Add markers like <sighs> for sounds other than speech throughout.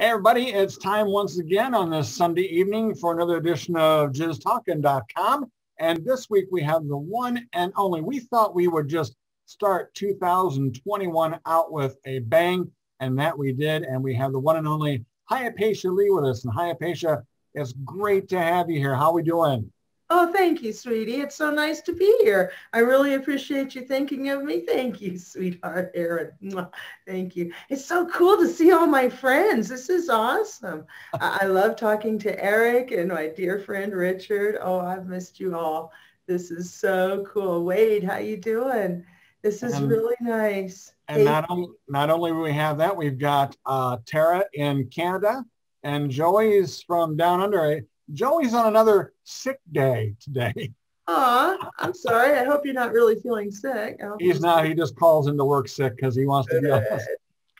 Hey everybody, it's time once again on this Sunday evening for another edition of JizzTalking.com. And this week we have the one and only, we thought we would just start 2021 out with a bang, and that we did. And we have the one and only Hyapatia Lee with us. And Hyapatia, it's great to have you here. How are we doing? Oh, thank you, sweetie. It's so nice to be here. I really appreciate you thinking of me. Thank you, <laughs> sweetheart Aaron. Thank you. It's so cool to see all my friends. This is awesome. I love talking to Eric and my dear friend Richard. Oh, I've missed you all. This is so cool. Wade, how you doing? This is and, really nice. And hey. not, only, not only do we have that, we've got uh, Tara in Canada and Joey's from down under. Joey's on another sick day today. Aw, I'm sorry. I hope you're not really feeling sick. He's not. He just calls into work sick because he wants to be honest.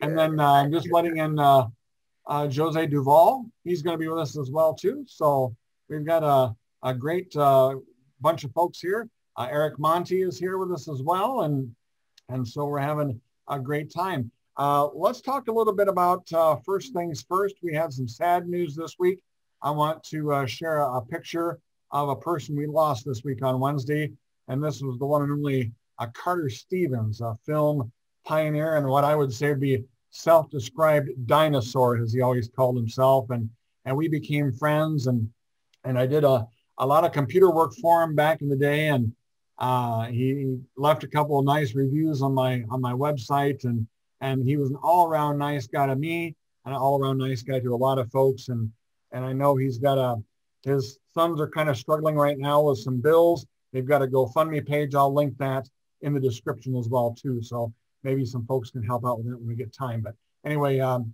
And then uh, I'm just letting in uh, uh, Jose Duval. He's going to be with us as well too. So we've got a, a great uh, bunch of folks here. Uh, Eric Monti is here with us as well. And, and so we're having a great time. Uh, let's talk a little bit about first things first. We have some sad news this week. I want to uh, share a, a, picture of a person we lost this week on Wednesday. And this was the one and only uh, Carter Stevens, a film pioneer and what I would say would be self-described dinosaur, as he always called himself. And, and we became friends. And, and I did a, a lot of computer work for him back in the day. And uh, he left a couple of nice reviews on my, on my website. And, and he was an all-around nice guy to me, and an all-around nice guy to a lot of folks. And and I know he's got a, his sons are kind of struggling right now with some bills. They've got a GoFundMe page. I'll link that in the description as well too. So maybe some folks can help out with it when we get time. But anyway, um,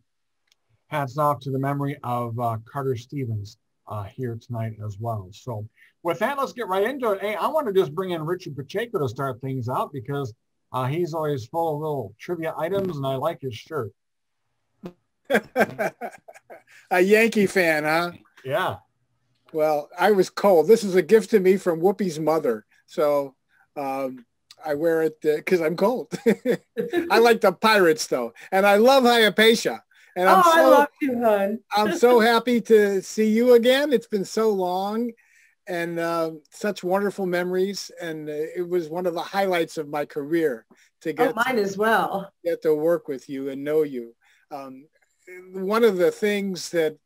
hats off to the memory of uh, Carter Stevens uh, here tonight as well. So with that, let's get right into it. Hey, I want to just bring in Richard Pacheco to start things out because uh, he's always full of little trivia items and I like his shirt. A Yankee fan, huh? Yeah. Well, I was cold. This is a gift to me from Whoopi's mother. So um, I wear it because uh, I'm cold. <laughs> I like the Pirates though, and I love Hyapatia. And I'm oh, so, I love you, hon. I'm so <laughs> happy to see you again. It's been so long, and uh, such wonderful memories. And uh, it was one of the highlights of my career to get oh, mine to, as well. Get to work with you and know you. Um, one of the things that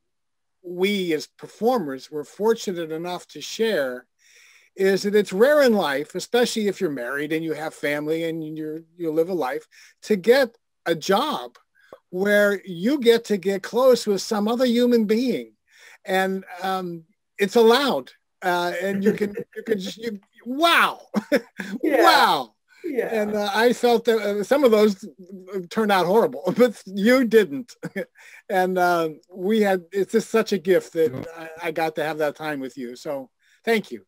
we as performers were fortunate enough to share is that it's rare in life, especially if you're married and you have family and you you live a life, to get a job where you get to get close with some other human being, and um, it's allowed, uh, and you can you can just you wow, <laughs> wow. Yeah. And uh, I felt that uh, some of those turned out horrible, <laughs> but you didn't. <laughs> and uh, we had, it's just such a gift that I, I got to have that time with you. So thank you.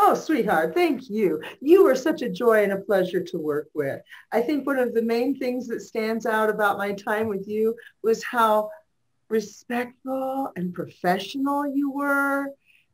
Oh, sweetheart, thank you. You were such a joy and a pleasure to work with. I think one of the main things that stands out about my time with you was how respectful and professional you were.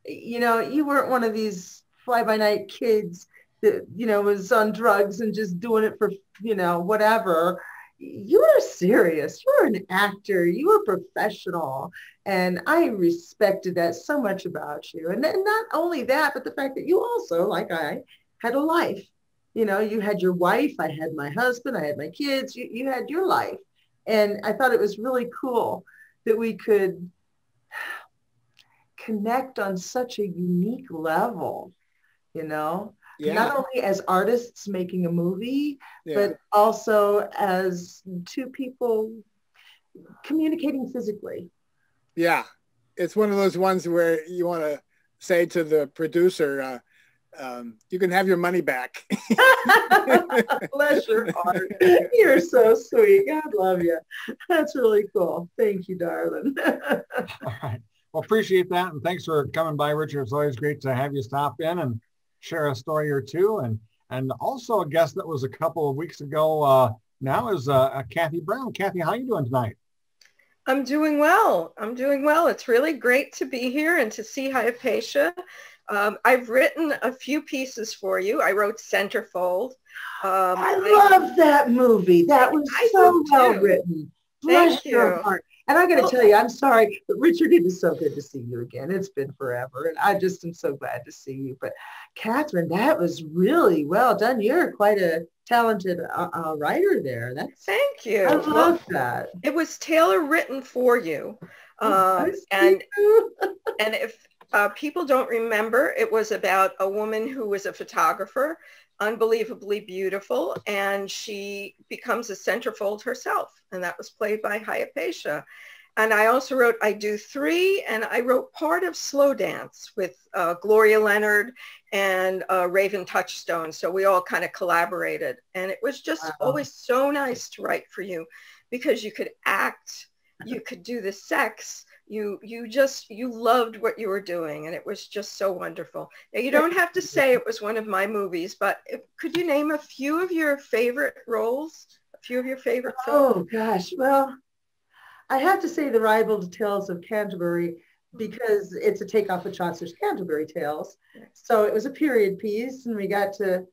You know, you weren't one of these fly-by-night kids that, you know, was on drugs and just doing it for, you know, whatever. You were serious. You were an actor. You were professional. And I respected that so much about you. And then not only that, but the fact that you also, like I, had a life. You know, you had your wife. I had my husband. I had my kids. You, you had your life. And I thought it was really cool that we could <sighs> connect on such a unique level, you know? Yeah. not only as artists making a movie, yeah. but also as two people communicating physically. Yeah, it's one of those ones where you want to say to the producer, uh, um, you can have your money back. <laughs> Bless your heart. You're so sweet. God love you. That's really cool. Thank you, darling. <laughs> All right. Well, appreciate that. And thanks for coming by, Richard. It's always great to have you stop in and share a story or two. And and also a guest that was a couple of weeks ago uh, now is uh, Cathy Brown. Cathy, how are you doing tonight? I'm doing well. I'm doing well. It's really great to be here and to see Hyapatia. Um, I've written a few pieces for you. I wrote Centerfold. Um, I love I, that movie. That was I so well written. Bless Thank your you. heart. And I got to tell you, I'm sorry, but Richard, it is so good to see you again. It's been forever, and I just am so glad to see you. But Catherine, that was really well done. You're quite a talented uh, uh, writer there. That's thank you. I love well, that. It was tailor written for you, oh, um, and <laughs> and if uh, people don't remember, it was about a woman who was a photographer unbelievably beautiful and she becomes a centerfold herself and that was played by Hyapatia. And I also wrote I Do Three and I wrote part of Slow Dance with uh, Gloria Leonard and uh, Raven Touchstone. So we all kind of collaborated and it was just wow. always so nice to write for you because you could act, you could do the sex, you you just you loved what you were doing and it was just so wonderful. Now you don't have to say it was one of my movies but if, could you name a few of your favorite roles? A few of your favorite films? oh gosh. Well i have to say the ribald tales of canterbury because it's a takeoff of chaucer's canterbury tales. So it was a period piece and we got to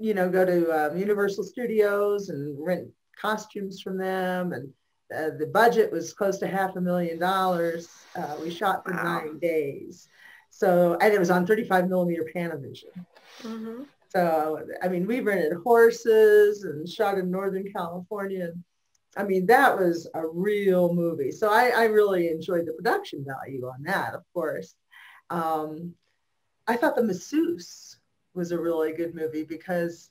you know go to um, universal studios and rent costumes from them and uh, the budget was close to half a million dollars. Uh, we shot for wow. nine days. So, and it was on 35 millimeter Panavision. Mm-hmm. So, I mean, we rented horses and shot in Northern California. I mean, that was a real movie. So I, I really enjoyed the production value on that, of course. Um, I thought The Masseuse was a really good movie because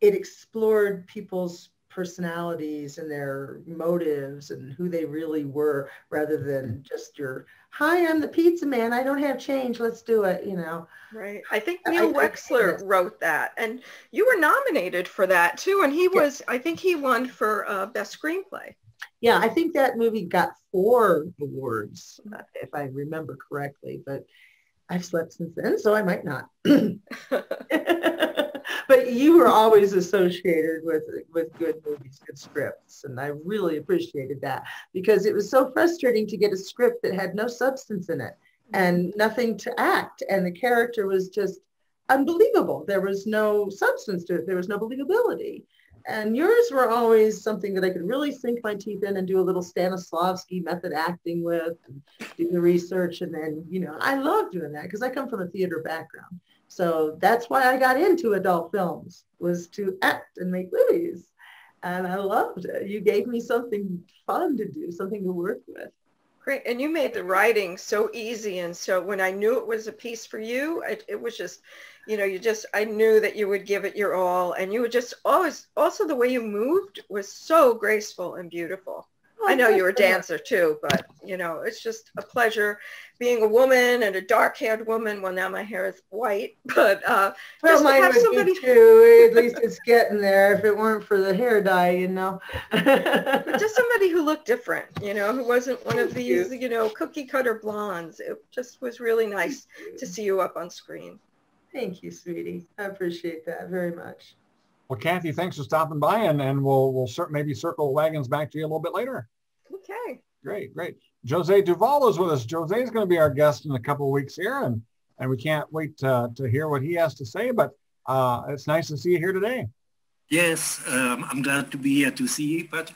it explored people's personalities and their motives and who they really were rather than mm. just your hi i'm the pizza man. I don't have change. Let's do it you know? Right. I think neil I, wexler I, wrote that and you were nominated for that too and he was yeah. i think he won for uh, best screenplay. Yeah i think that movie got four awards uh, if i remember correctly but i've slept since then so i might not <laughs> <laughs> but you were always associated with with good movies, good scripts, and I really appreciated that because it was so frustrating to get a script that had no substance in it and mm-hmm. nothing to act, and the character was just unbelievable. There was no substance to it. There was no believability. And yours were always something that I could really sink my teeth in and do a little Stanislavski method acting with, and do the research. And then, you know, I love doing that because I come from a theater background. So that's why I got into adult films was to act and make movies. And I loved it. You gave me something fun to do, something to work with. Great. And you made the writing so easy. And so when I knew it was a piece for you, it, it was just, you know, you just, I knew that you would give it your all. And you were just always, also the way you moved was so graceful and beautiful. I know you're a dancer too, but you know, it's just a pleasure being a woman and a dark-haired woman. Well, now my hair is white, <laughs> but uh, well, just mine to have somebody too. At least it's getting there. If it weren't for the hair dye, you know. but just <laughs> somebody who looked different, you know, who wasn't one Thank of these, you. you know, cookie cutter blondes. It just was really nice to see you up on screen. Thank you, sweetie. I appreciate that very much. Well, Cathy, thanks for stopping by, and, and we'll we'll cert- maybe circle wagons back to you a little bit later. Okay. Great, great. Jose Duval is with us. Jose is going to be our guest in a couple of weeks here, and and we can't wait to, to hear what he has to say. But uh, it's nice to see you here today. Yes, um, I'm glad to be here to see you. But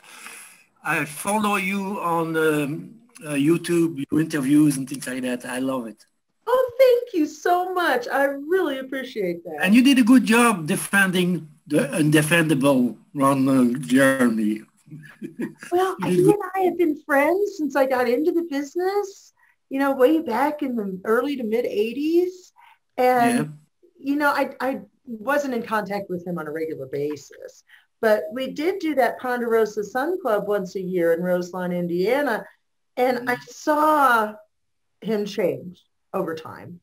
I follow you on um, uh, YouTube, your interviews and things like that. I love it. Oh, thank you so much. I really appreciate that. And you did a good job defending the undefendable Ron uh, Jeremy. Well, <laughs> he and I have been friends since I got into the business, you know, way back in the early to mid 80s. And, yeah. you know, I, I wasn't in contact with him on a regular basis. But we did do that Ponderosa Sun Club once a year in Roselawn, Indiana. And I saw him change over time.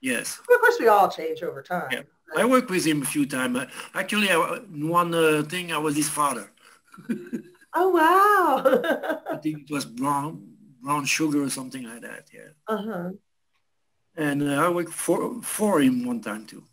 Yes. Of course, we all change over time. Yeah. I worked with him a few times. Actually, I, one uh, thing, I was his father. <laughs> oh, wow. I think it was brown, brown sugar or something like that, yeah. Uh-huh. And uh, I worked for, for him one time too.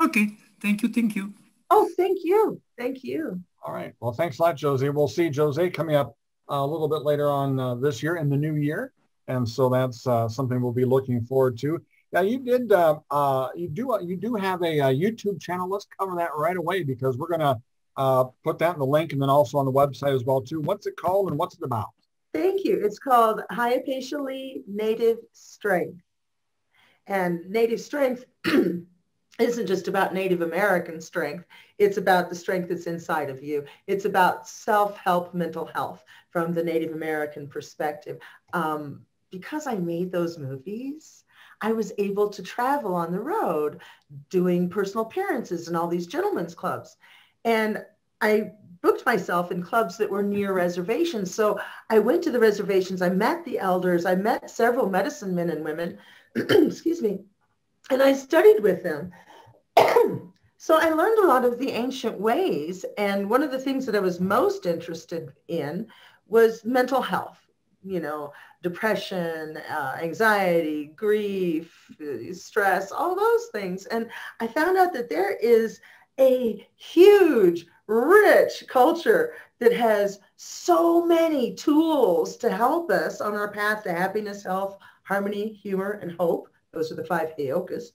Okay, thank you, thank you. Oh, thank you. Thank you. All right. Well, thanks a lot, Josie. We'll see Josie coming up a little bit later on uh, this year in the new year. And so that's uh, something we'll be looking forward to. Yeah, you did. Uh, uh, you do. Uh, you do have a, a, YouTube channel. Let's cover that right away because we're going to uh, put that in the link and then also on the website as well too. What's it called and what's it about? Thank you. It's called Hyapatia Lee Native Strength. And Native Strength <clears throat> isn't just about Native American strength. It's about the strength that's inside of you. It's about self-help mental health from the Native American perspective. Um, because I made those movies, I was able to travel on the road doing personal appearances in all these gentlemen's clubs. And I booked myself in clubs that were near reservations. So I went to the reservations. I met the elders. I met several medicine men and women, <clears throat> excuse me, and I studied with them. <clears throat> so I learned a lot of the ancient ways. And one of the things that I was most interested in was mental health, you know, depression, uh, anxiety, grief, stress, all those things. And I found out that there is a huge, rich culture that has so many tools to help us on our path to happiness, health, harmony, humor, and hope. Those are the five heyokas.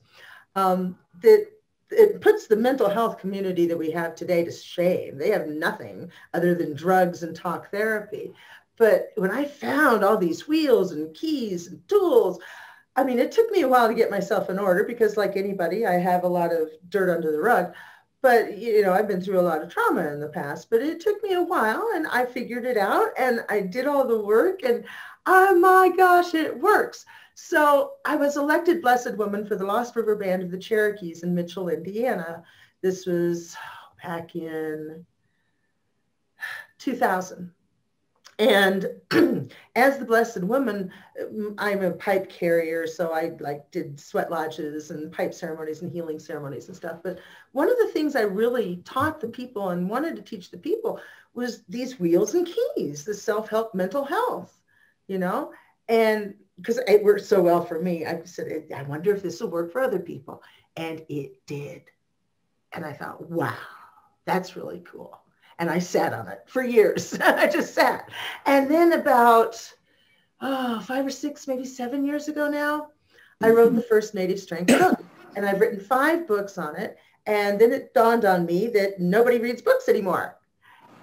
Um, that it puts the mental health community that we have today to shame. They have nothing other than drugs and talk therapy. But when I found all these wheels and keys and tools, I mean, it took me a while to get myself in order because like anybody, I have a lot of dirt under the rug. But, you know, I've been through a lot of trauma in the past, but it took me a while and I figured it out and I did all the work and oh my gosh, it works. So I was elected Blessed Woman for the Lost River Band of the Cherokees in Mitchell, Indiana. This was oh, back in 2000. And <clears throat> as the Blessed Woman, um, I'm a pipe carrier, so I like did sweat lodges and pipe ceremonies and healing ceremonies and stuff. But one of the things I really taught the people and wanted to teach the people was these wheels and keys, the self-help mental health, you know? And because it worked so well for me, I said, I wonder if this will work for other people. And it did. And I thought, wow, that's really cool and I sat on it for years. <laughs> I just sat. And then about oh, five or six, maybe seven years ago now, I wrote the first Native Strength book. And I've written five books on it. And then it dawned on me that nobody reads books anymore.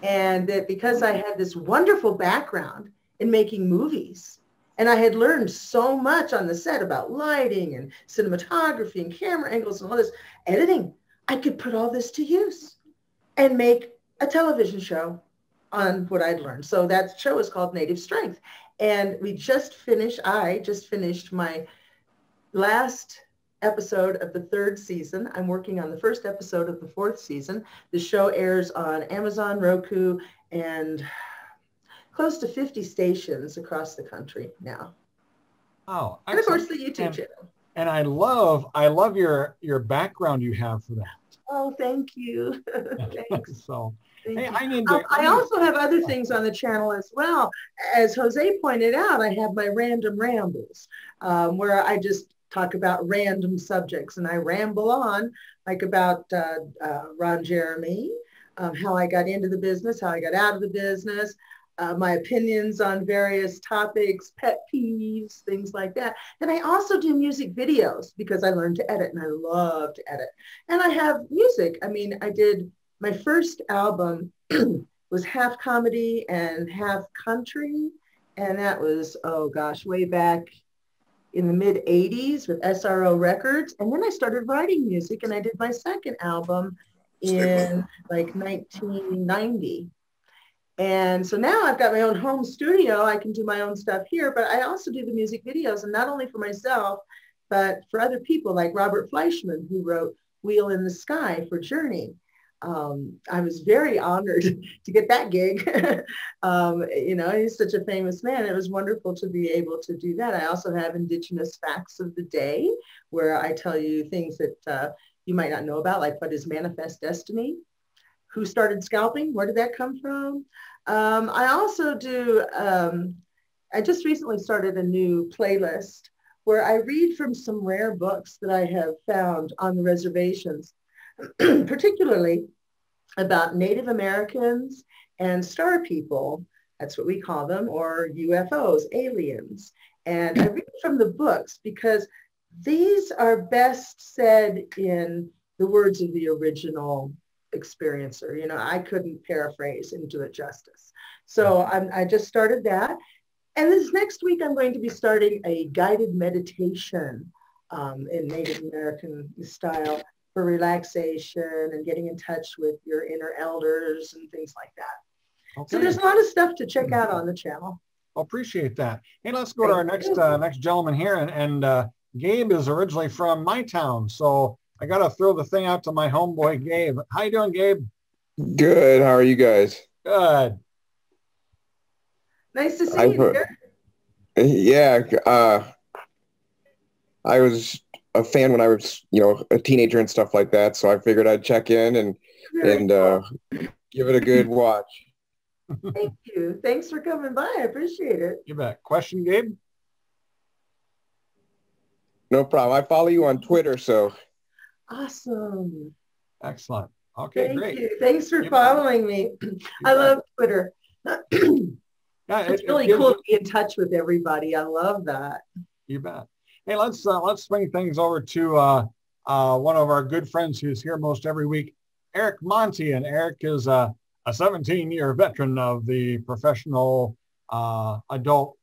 And that because I had this wonderful background in making movies, and I had learned so much on the set about lighting and cinematography and camera angles and all this editing, I could put all this to use and make a television show on what I'd learned. So that show is called Native Strength. And we just finished, I just finished my last episode of the third season. I'm working on the first episode of the fourth season. The show airs on Amazon, Roku, and close to 50 stations across the country now. Oh, and of course the YouTube and, channel. And I love, I love your your background you have for that. Oh, thank you. <laughs> <laughs> Thanks. so Hey, I, need to, um, I also have other things on the channel as well. As Jose pointed out, I have my random rambles um, where I just talk about random subjects and I ramble on like about uh, uh, Ron Jeremy, um, how I got into the business, how I got out of the business, uh, my opinions on various topics, pet peeves, things like that. And I also do music videos because I learned to edit and I love to edit. And I have music. I mean, I did my first album <clears throat> was half comedy and half country. And that was, oh gosh, way back in the mid 80s with SRO Records. And then I started writing music and I did my second album in like 1990. And so now I've got my own home studio. I can do my own stuff here, but I also do the music videos and not only for myself, but for other people like Robert Fleischman, who wrote Wheel in the Sky for Journey um, I was very honored <laughs> to get that gig. <laughs> um, you know, he's such a famous man. It was wonderful to be able to do that. I also have Indigenous Facts of the Day, where I tell you things that uh, you might not know about, like what is manifest destiny? Who started scalping? Where did that come from? Um, I also do, um, I just recently started a new playlist where I read from some rare books that I have found on the reservations <clears throat> particularly about Native Americans and star people. That's what we call them, or UFOs, aliens. And I read from the books because these are best said in the words of the original experiencer. You know, I couldn't paraphrase and do it justice. So I'm, I just started that. And this next week, I'm going to be starting a guided meditation um, in Native American style for relaxation and getting in touch with your inner elders and things like that. Okay. So there's a lot of stuff to check out on the channel. I appreciate that. Hey, let's go to our next uh, next gentleman here, and, and uh, Gabe is originally from my town, so I got to throw the thing out to my homeboy Gabe. How you doing, Gabe? Good. How are you guys? Good. Nice to see I've, you. Here. Yeah. Uh, I was a fan when I was, you know, a teenager and stuff like that. So I figured I'd check in and Very and uh, give it a good watch. Thank you. Thanks for coming by. I appreciate it. You bet. Question, Gabe? No problem. I follow you on Twitter, so. Awesome. Excellent. Okay, Thank great. You. Thanks for you following bet. me. <clears throat> I love Twitter. <clears throat> yeah, it's really it cool to be in touch with everybody. I love that. You bet. Hey, let's uh, let's swing things over to uh, uh, one of our good friends who's here most every week, Eric Monti. And Eric is a 17-year veteran of the professional uh, adult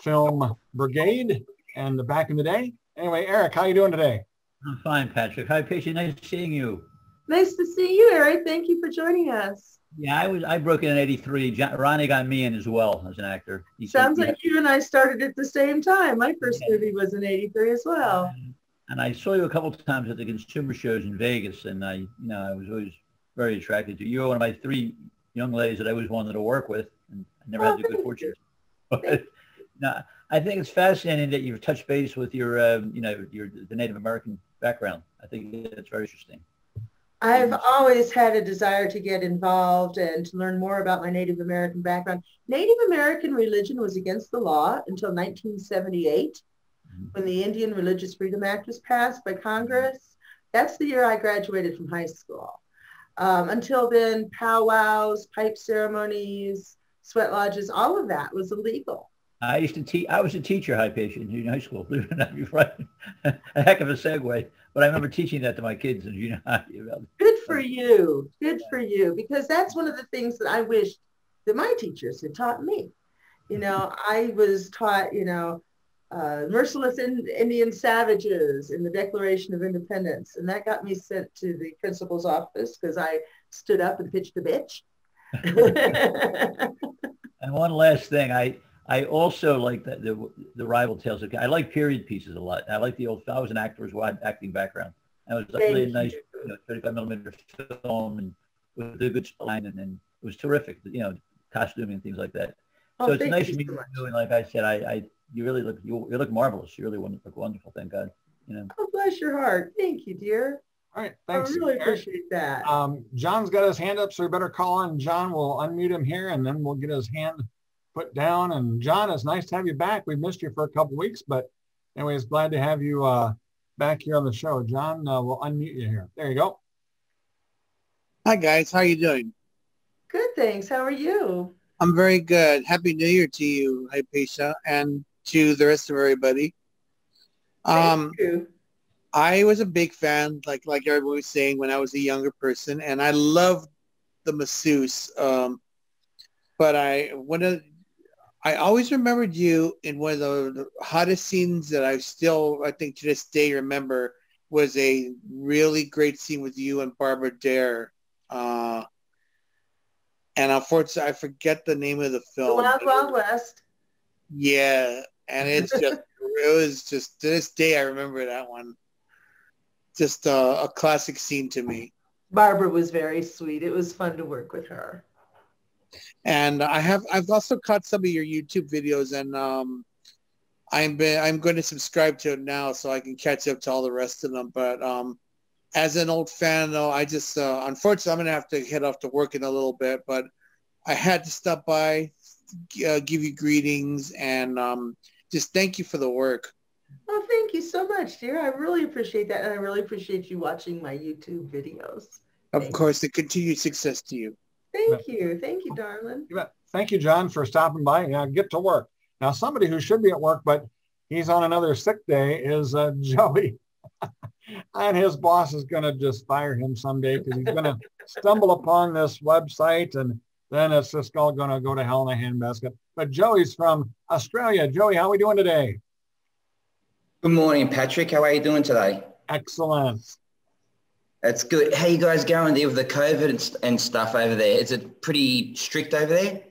film brigade and the back in the day. Anyway, Eric, how you doing today? I'm fine, Patrick. Hi, Patient. Nice seeing you. Nice to see you, Eric. Thank you for joining us. Yeah, I was. I broke in in '83. Ronnie got me in as well as an actor. He Sounds said, like yeah. you and I started at the same time. My first yeah. movie was in '83 as well. And I saw you a couple of times at the consumer shows in Vegas, and I, you know, I was always very attracted to you. You were one of my three young ladies that I always wanted to work with, and I never oh, had the good fortune. <laughs> But no, I think it's fascinating that you've touched base with your, uh, you know, your the Native American background. I think that's very interesting. I've always had a desire to get involved and to learn more about my Native American background. Native American religion was against the law until 1978 mm-hmm. when the Indian Religious Freedom Act was passed by Congress. That's the year I graduated from high school. Um, until then, powwows, pipe ceremonies, sweat lodges, all of that was illegal. I used to teach. I was a teacher, high patient in high school. <laughs> Believe it or not, you're right. <laughs> a heck of a segue. But I remember teaching that to my kids in junior high. Good for you. Good for you. Because that's one of the things that I wish that my teachers had taught me. You know, I was taught, you know, uh, merciless in, Indian savages in the Declaration of Independence. And that got me sent to the principal's office because I stood up and pitched a bitch. <laughs> and one last thing, I, I also like the, the, the ribald tales. I like period pieces a lot. I like the old. I was an actor as well, acting background. And it was like really nice, you know, 35 millimeter film and with a good line, and, and it was terrific. You know, costuming and things like that. Oh, so it's nice to meet you. And like I said, I, I you really look you, you look marvelous. You really look wonderful. Thank God. You know. Oh, bless your heart. Thank you, dear. All right, thanks. I really appreciate that. Um, John's got his hand up, so we better call on John. We'll unmute him here, and then we'll get his hand put down. And John, it's nice to have you back. We missed you for a couple weeks, but anyways, glad to have you uh, back here on the show. John, uh, we'll unmute you here. There you go. Hi guys, how are you doing? Good, thanks. How are you? I'm very good. Happy New Year to you, Hyapatia, and to the rest of everybody. Um, Thank you. I was a big fan, like like everyone was saying, when I was a younger person, and I loved the masseuse. Um, but I one of I always remembered you in one of the hottest scenes that I still, I think to this day remember was a really great scene with you and Barbara Dare. Uh, and unfortunately, I forget the name of the film. The Wild Wild West. Yeah, and it's just <laughs> it was just to this day I remember that one. Just a, a classic scene to me. Barbara was very sweet. It was fun to work with her and I have I've also caught some of your YouTube videos, and um, I'm been, I'm going to subscribe to it now so I can catch up to all the rest of them. But um, as an old fan, though, I just uh, unfortunately I'm going to have to head off to work in a little bit, but I had to stop by, uh, give you greetings, and um, just thank you for the work. Oh, thank you so much, dear. I really appreciate that, and I really appreciate you watching my YouTube videos. Of thank course, the continued success to you. Thank you. Thank you, darling. You Thank you, John, for stopping by. Now get to work. Now, somebody who should be at work, but he's on another sick day is uh, <laughs> Joey. and his boss is going to just fire him someday because he's going to stumble upon this website and then it's just all going to go to hell in a handbasket. But Joey's from Australia. Joey, how are we doing today? Good morning, Patrick. How are you doing today? Excellent. That's good. How you guys going there with the COVID and stuff over there? Is it pretty strict over there?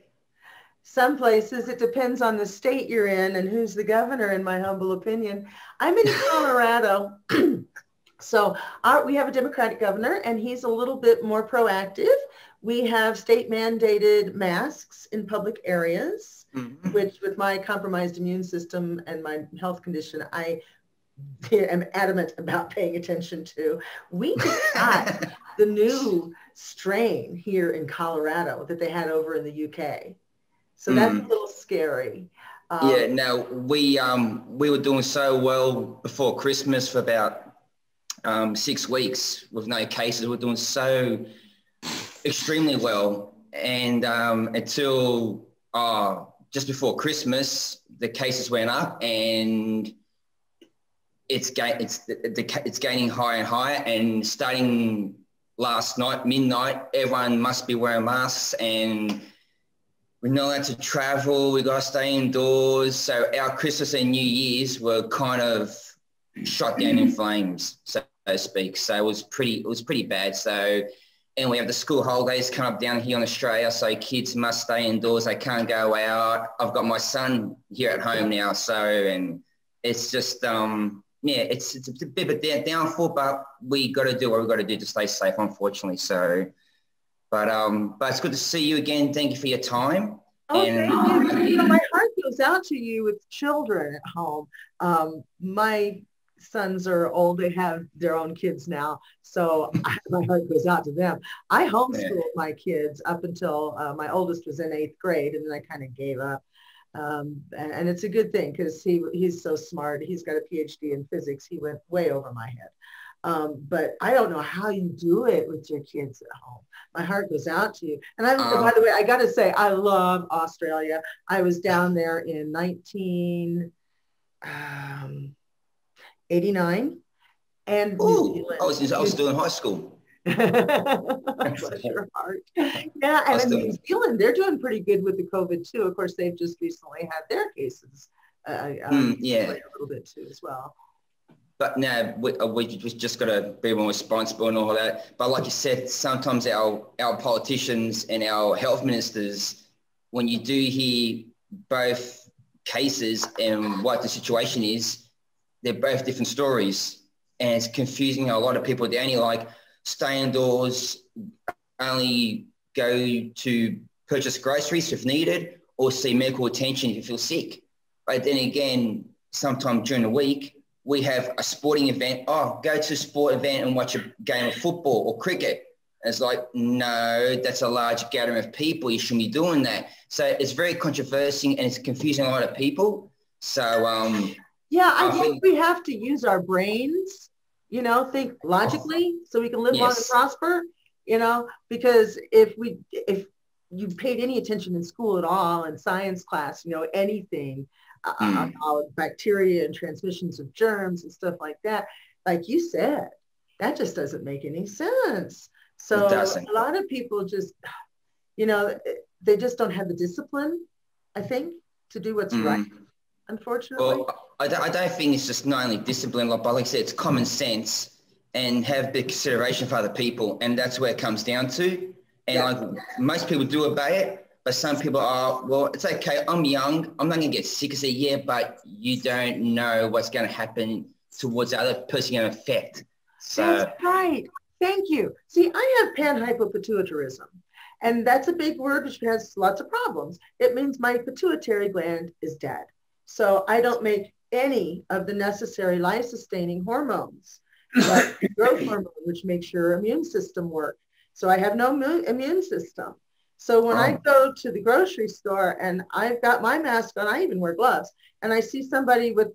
Some places it depends on the state you're in and who's the governor, in my humble opinion. I'm in <laughs> Colorado. <clears throat> so our, we have a Democratic governor and he's a little bit more proactive. We have state mandated masks in public areas, mm-hmm. which with my compromised immune system and my health condition, I am adamant about paying attention to. We got <laughs> the new strain here in Colorado that they had over in the UK. So that's mm. a little scary. Um, yeah, no, we um, we were doing so well before Christmas for about um, six weeks with no cases. We we're doing so extremely well, and um, until uh, just before Christmas, the cases went up, and it's ga- it's the, the, it's gaining higher and higher. And starting last night, midnight, everyone must be wearing masks, and we're not allowed to travel. We got to stay indoors. So our Christmas and New Year's were kind of shot down in flames, so to speak. So it was pretty it was pretty bad. So and we have the school holidays come up down here in Australia, so kids must stay indoors. They can't go out. I've got my son here at home now, so and it's just um yeah, it's it's a bit of a downfall, but we got to do what we got to do to stay safe, unfortunately. So, but um, but it's good to see you again. Thank you for your time. Oh, and, thank you. you know, my heart goes out to you with children at home. Um, my sons are old. They have their own kids now. So my heart goes out to them. I homeschooled yeah. my kids up until uh, my oldest was in eighth grade and then I kind of gave up. Um, and, and, it's a good thing because he, he's so smart. He's got a PhD in physics. He went way over my head. Um, but I don't know how you do it with your kids at home. My heart goes out to you. And I, um, by the way, I got to say, I love Australia. I was down there in 1989 um, 89 and Ooh, I was, I was still in high school. <laughs> Bless your heart. <laughs> Yeah, and in New Zealand, they're doing pretty good with the COVID too. Of course, they've just recently had their cases. Uh, mm, yeah, a little bit too as well. But now we, uh, we just got to be more responsible and all that. But like you said, sometimes our our politicians and our health ministers, when you do hear both cases and what the situation is, they're both different stories and it's confusing a lot of people. They're only like stay indoors, only go to purchase groceries if needed or see medical attention if you feel sick. But then again, sometime during the week, we have a sporting event. Oh, go to a sport event and watch a game of football or cricket. And it's like, no, that's a large gathering of people. You shouldn't be doing that. So it's very controversial and it's confusing a lot of people. So um, yeah, I think we have to use our brains, you know, think logically so we can live yes. long and prosper, you know, because if we, if you paid any attention in school at all in science class, you know, anything mm. about bacteria and transmissions of germs and stuff like that, like you said, that just doesn't make any sense. So a lot of people just, you know, they just don't have the discipline, I think, to do what's mm. right unfortunately. Well, I don't, I don't think it's just not only discipline, but like I said, it's common sense and have big consideration for other people. And that's where it comes down to. And yeah. like most people do obey it, but some people are, well, it's okay. I'm young. I'm not going to get sick as a year, but you don't know what's going to happen towards the other person going to affect. So, that's right. Thank you. See, I have panhypopituitarism. And that's a big word which has lots of problems. It means my pituitary gland is dead. So I don't make any of the necessary life-sustaining hormones, like <laughs> growth hormone, which makes your immune system work. So I have no immune system. So when oh. I go to the grocery store and I've got my mask on, I even wear gloves, and I see somebody with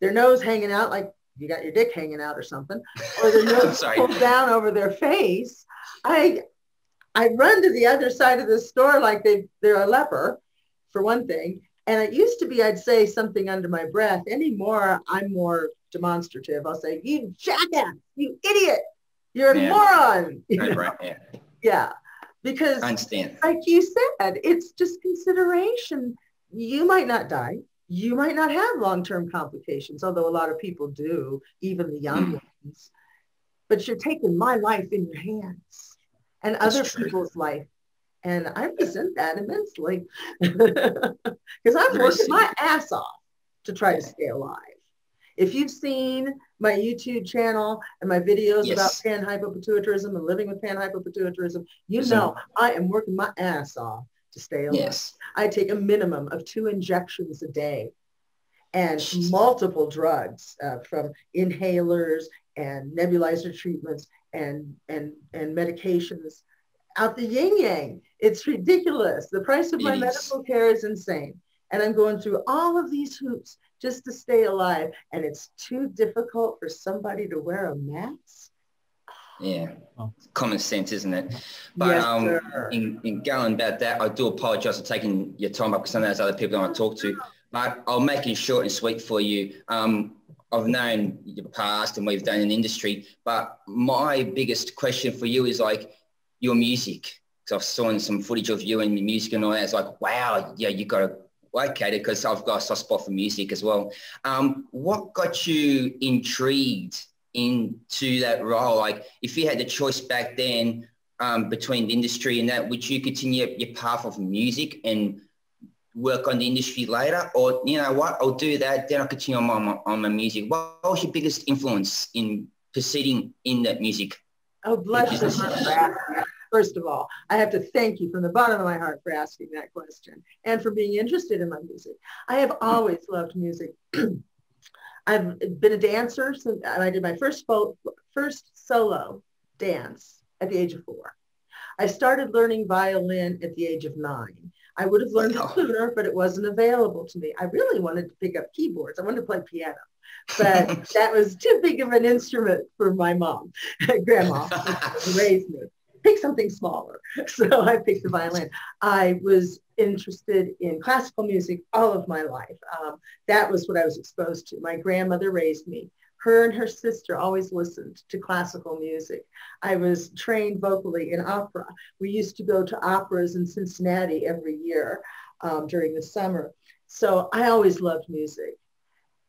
their nose hanging out, like you got your dick hanging out or something, or their <laughs> nose pulled down over their face, I I run to the other side of the store like they they're a leper, for one thing, and it used to be I'd say something under my breath. Anymore, I'm more demonstrative. I'll say, you jackass, you idiot, you're a yeah. moron. Right, right, <laughs> yeah. yeah. because I understand. like you said, it's just consideration. You might not die. You might not have long-term complications, although a lot of people do, even the young Mm. ones. But you're taking my life in your hands and That's other true. people's life. And I resent that immensely <laughs> because I'm Very working my ass off to try to stay alive. If you've seen my YouTube channel and my videos about Yes. panhypopituitarism and living with panhypopituitarism, you Yes. know I am working my ass off to stay alive. Yes. I take a minimum of two injections a day and multiple drugs uh, from inhalers and nebulizer treatments and, and, and medications out the yin yang. It's ridiculous. The price of my It is. medical care is insane. And I'm going through all of these hoops just to stay alive. And it's too difficult for somebody to wear a mask. Yeah. Common sense, isn't it? But Yes, um, in, in going about that, I do apologize for taking your time up because I know there's other people I want to talk to. But I'll make it short and sweet for you. Um, I've known your past and we've done an industry, but my biggest question for you is like your music. Because I've seen some footage of you and your music and all that. It's like, wow, yeah, you got to locate it because I've got a soft spot for music as well. Um, what got you intrigued into that role? Like, if you had the choice back then um, between the industry and that, would you continue your path of music and work on the industry later? Or, you know what, I'll do that, then I'll continue on my, on my music. What was your biggest influence in proceeding in that music? Oh, bless your heart for asking that. First of all, I have to thank you from the bottom of my heart for asking that question and for being interested in my music. I have always loved music. <clears throat> I've been a dancer since I did my first first solo dance at the age of four. I started learning violin at the age of nine. I would have learned it sooner, but it wasn't available to me. I really wanted to pick up keyboards. I wanted to play piano, but <laughs> that was too big of an instrument for my mom, <laughs> grandma, <laughs> who raised me. Pick something smaller. <laughs> So I picked the violin. I was interested in classical music all of my life. Um, that was what I was exposed to. My grandmother raised me. Her and her sister always listened to classical music. I was trained vocally in opera. We used to go to operas in Cincinnati every year um, during the summer. So I always loved music.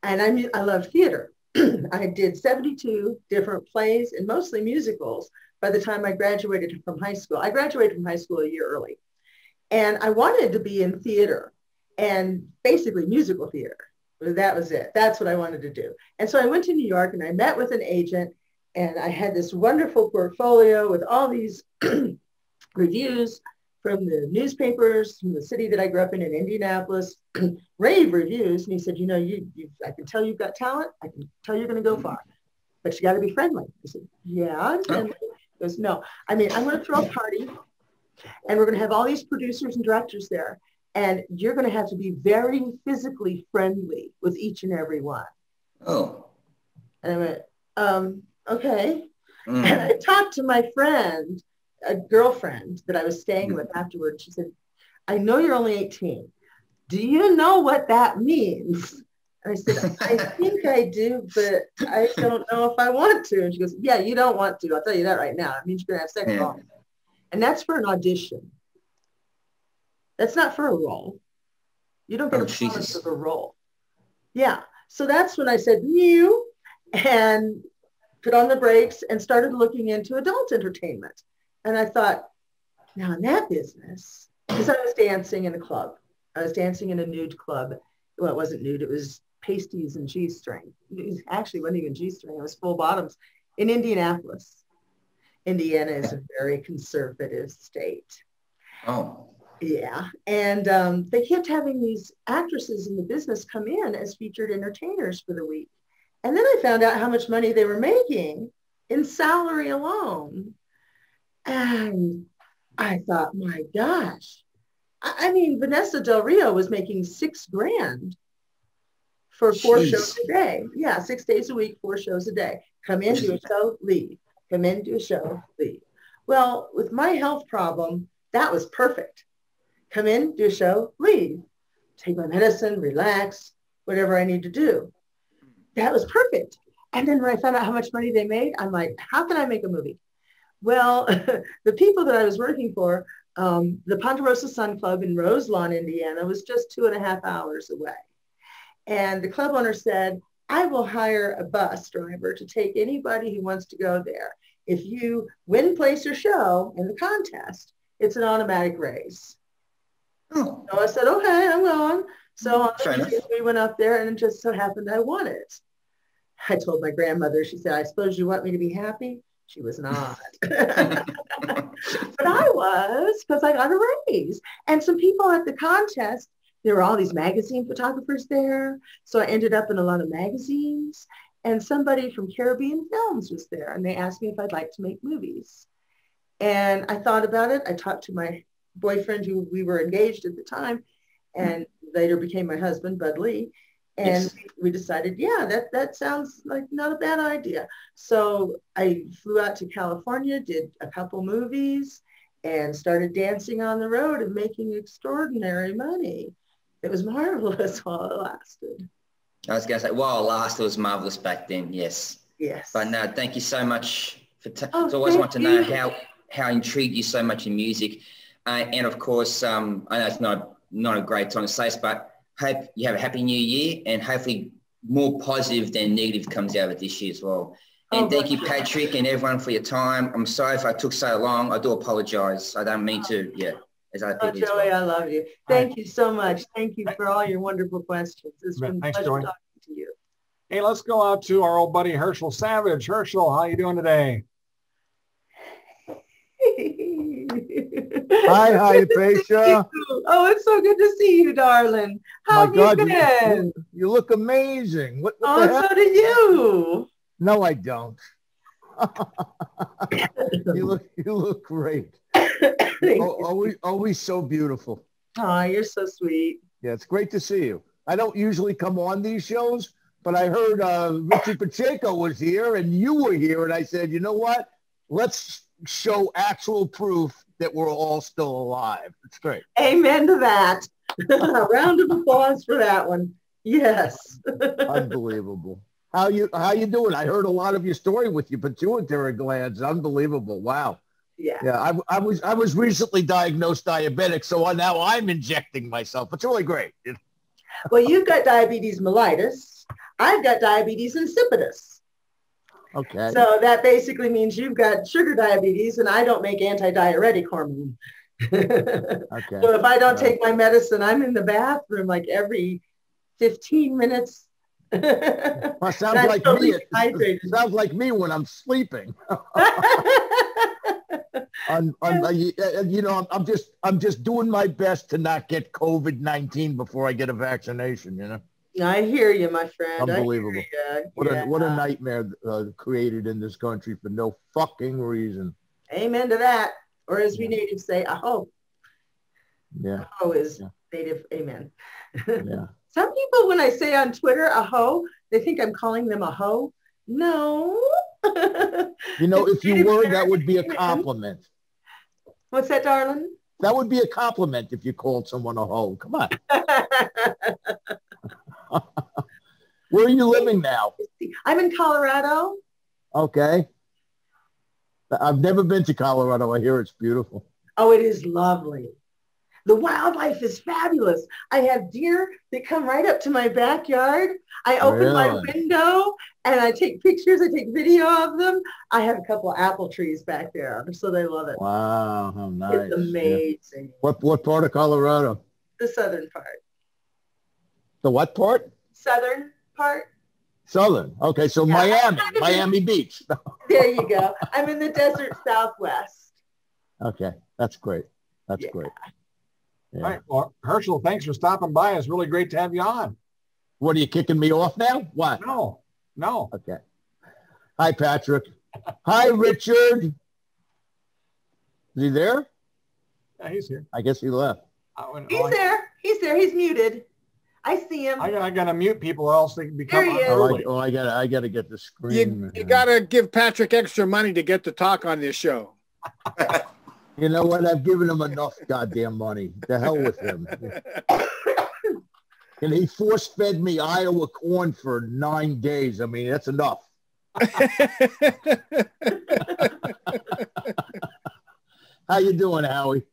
And I, I love theater. <clears throat> I did 72 different plays and mostly musicals by the time I graduated from high school. I graduated from high school a year early. And I wanted to be in theater and basically musical theater. That was it. That's what I wanted to do. And so I went to New York and I met with an agent and I had this wonderful portfolio with all these <clears throat> reviews from the newspapers from the city that I grew up in in Indianapolis, <clears throat> rave reviews. And he said, you know, you, you I can tell you've got talent. I can tell you're going to go far, but you got to be friendly. I said, yeah, I'm oh. friendly. Goes, no, I mean, I'm going to throw a party and we're going to have all these producers and directors there. And you're going to have to be very physically friendly with each and every one. Oh. And I went, um, okay. Mm. And I talked to my friend, a girlfriend that I was staying Mm. with afterwards. She said, I know you're only 18. Do you know what that means? And I said, I think I do, but I don't know if I want to. And she goes, yeah, you don't want to. I'll tell you that right now. It means you're going to have sex Yeah. And that's for an audition. That's not for a role. You don't get Oh, a promise Jesus. of a role. Yeah. So that's when I said, new, and put on the brakes and started looking into adult entertainment. And I thought, now in that business, because I was dancing in a club. I was dancing in a nude club. Well, it wasn't nude. It was pasties and G-string. It actually wasn't even G-string. It was full bottoms in Indianapolis. Indiana is a very conservative state. Oh. Yeah. And um, they kept having these actresses in the business come in as featured entertainers for the week. And then I found out how much money they were making in salary alone. And I thought, my gosh. I, I mean, Vanessa Del Rio was making six grand for four Jeez. shows a day. Yeah, six days a week, four shows a day. Come in, do a show, leave. Come in, do a show, leave. Well, with my health problem, that was perfect. Come in, do a show, leave. Take my medicine, relax, whatever I need to do. That was perfect. And then when I found out how much money they made, I'm like, how can I make a movie? Well, <laughs> the people that I was working for, um, the Ponderosa Sun Club in Roselawn, Indiana, was just two and a half hours away. And the club owner said, I will hire a bus driver to take anybody who wants to go there. If you win, place, or show in the contest, it's an automatic raise. Oh. So I said, okay, I'm going. So mm-hmm. on we went up there and it just so happened I won it. I told my grandmother, she said, I suppose you want me to be happy? She was not. <laughs> <laughs> but I was because I got a raise. And some people at the contest, there were all these magazine photographers there. So I ended up in a lot of magazines. And somebody from Caribbean Films was there and they asked me if I'd like to make movies. And I thought about it. I talked to my boyfriend who we were engaged at the time and later became my husband, Bud Lee. And yes. we decided, yeah, that, that sounds like not a bad idea. So I flew out to California, did a couple movies, and started dancing on the road and making extraordinary money. It was marvelous <laughs> while it lasted. I was going to say, while it lasted, it was marvelous back then, yes. Yes. But no, thank you so much for. T- oh, I always want to know how how intrigued you so much in music, uh, and of course, um, I know it's not not a great time to say this, but hope you have a happy new year and hopefully more positive than negative comes out of this year as well. And oh, thank you, Patrick, and everyone for your time. I'm sorry if I took so long. I do apologize. I don't mean to, yeah. As I oh, Joey, well. I love you. Thank you so much. Thank you for all your wonderful questions. It's been Thanks, pleasure Joey. talking to you. Hey, let's go out to our old buddy Herschel Savage. Herschel, how you doing today? <laughs> Hi, Hyapatia. Oh, it's so good to see you, darling. How My have God, you been? You, you look amazing. What, what oh, so do you. No, I don't. <laughs> you look you look great. Always always so beautiful. Oh, you're so sweet. Yeah, it's great to see you. I don't usually come on these shows, but I heard uh, Richie Pacheco was here and you were here, and I said, you know what? Let's show actual proof that we're all still alive. It's great. Amen to that. A <laughs> round of applause for that one. Yes. <laughs> Unbelievable. How you how you doing? I heard a lot of your story with your pituitary glands. Unbelievable. Wow. Yeah. Yeah. I, I was I was recently diagnosed diabetic, so now I'm injecting myself. It's really great. well, you've got diabetes mellitus. I've got diabetes insipidus. Okay. So that basically means you've got sugar diabetes and I don't make anti-diuretic hormone. <laughs> okay. So if I don't take my medicine, I'm in the bathroom like every 15 minutes. well, sounds like me. It sounds like me when I'm sleeping. <laughs> <laughs> I'm, I'm, you know, I'm just, I'm just doing my best to not get COVID-19 before I get a vaccination, you know? I hear you, my friend. Unbelievable. What yeah. a what a nightmare uh, created in this country for no fucking reason. Amen to that. Or as we natives say, aho. Yeah. Aho is yeah. native amen. Yeah. <laughs> Some people, when I say on Twitter aho, they think I'm calling them a hoe. No. You know, if you were, that would be a compliment. What's that, darling? That would be a compliment if you called someone a hoe. Come on. <laughs> Where are you living now? I'm in Colorado. Okay. I've never been to Colorado. I hear it's beautiful. Oh, it is lovely. The wildlife is fabulous. I have deer that come right up to my backyard. I open really? my window and I take pictures. I take video of them. I have a couple of apple trees back there, so they love it. Wow, how nice! It's amazing. Yeah. What what part of Colorado? The southern part. The what part? Southern part. Southern. Okay, so yeah. Miami, <laughs> Miami Beach. there you go. I'm in the desert <laughs> southwest. Okay, that's great. That's yeah. great. Yeah. All right. Well, Herschel, thanks for stopping by. It's really great to have you on. What are you kicking me off now? What? No, no. Okay. Hi, Patrick. Hi, Richard. Is he there? Yeah, he's here. I guess he left. He's there. He's there. He's muted. I see him. I, I gotta mute people or else they become there he oh, I, oh, I gotta I gotta get the screen. You, you gotta give Patrick extra money to get to talk on this show. <laughs> you know what? I've given him enough goddamn money. The hell with him. <laughs> and he force fed me Iowa corn for nine days. I mean, that's enough. <laughs> How you doing, Howie?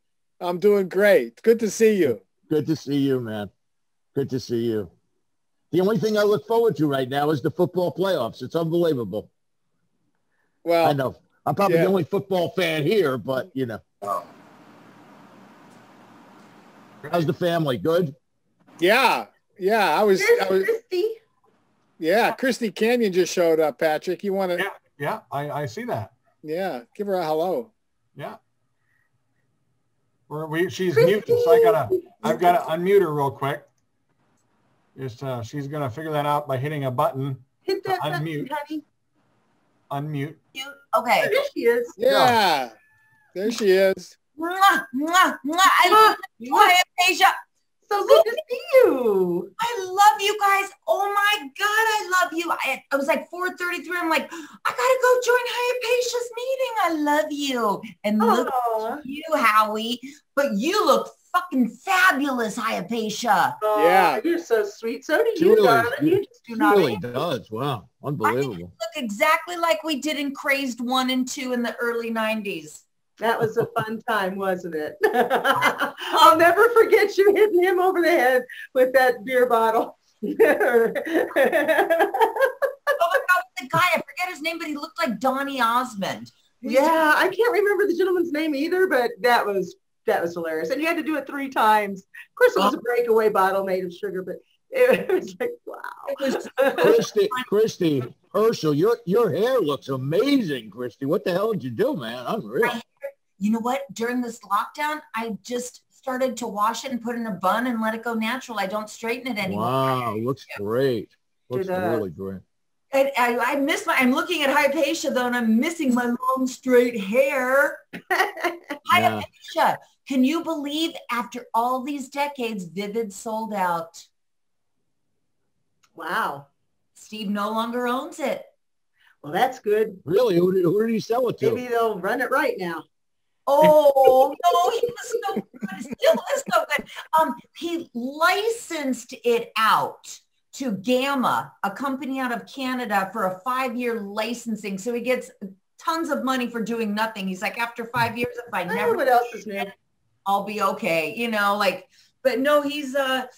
I'm doing great. Good to see you. Good to see you, man. Good to see you. The only thing I look forward to right now is the football playoffs. It's unbelievable. Well, I know. I'm probably yeah. the only football fan here, but you know. How's the family? Good? Yeah. Yeah. I was, There's I was Christy. yeah, Christy Canyon just showed up, Patrick. You want to Yeah, yeah, I, I see that. yeah, give her a hello. Yeah. We're, we, she's muted, so I gotta, I've gotta unmute her real quick. Just, uh, she's gonna figure that out by hitting a button, Hit that button, Unmute. honey. unmute. Okay. There she is. Yeah. There she is. Mwah, mwah, mwah. I love you, Asia. So good to see you. I love you guys. Oh my God, I love you. I, I was like 433. I'm like, I gotta go join Hyapatia's meeting. I love you. And look Aw. at you, Howie. But you look fucking fabulous, Hyapatia. Aw, Yeah. You're so sweet. So do you, really, darling. You just do she not really age. does. Wow. Unbelievable. Look exactly like we did in Crazed 1 and 2 in the early 90s. That was a fun time, wasn't it? <laughs> I'll never forget you hitting him over the head with that beer bottle. Oh my God, the guy, I forget his name, but he looked like Donny Osmond. yeah, I can't remember the gentleman's name either, but that was that was hilarious. And you had to do it three times. Of course, it was a oh. breakaway bottle made of sugar, but <laughs> it was like, wow. Christy, Christy, Herschel, your your hair looks amazing, Christy. What the hell did you do, man? Unreal. My hair- you know what? During this lockdown, I just started to wash it and put in a bun and let it go natural. I don't straighten it anymore. Wow, looks great. Looks really great. I, I, I miss my, I'm looking at Hyapatia though, and I'm missing my long straight hair. <laughs> Yeah. Hyapatia, can you believe after all these decades, Vivid sold out? wow. Steve no longer owns it. Well, that's good. Really? Who did, who did he sell it to? Maybe they'll run it right now. Oh no, he was so good. Still is so good. Um, he licensed it out to Gamma, a company out of Canada, for a five-year licensing. So he gets tons of money for doing nothing. He's like, after five years, if I, I never what else is new. I'll be okay. You know, like, but no, he's uh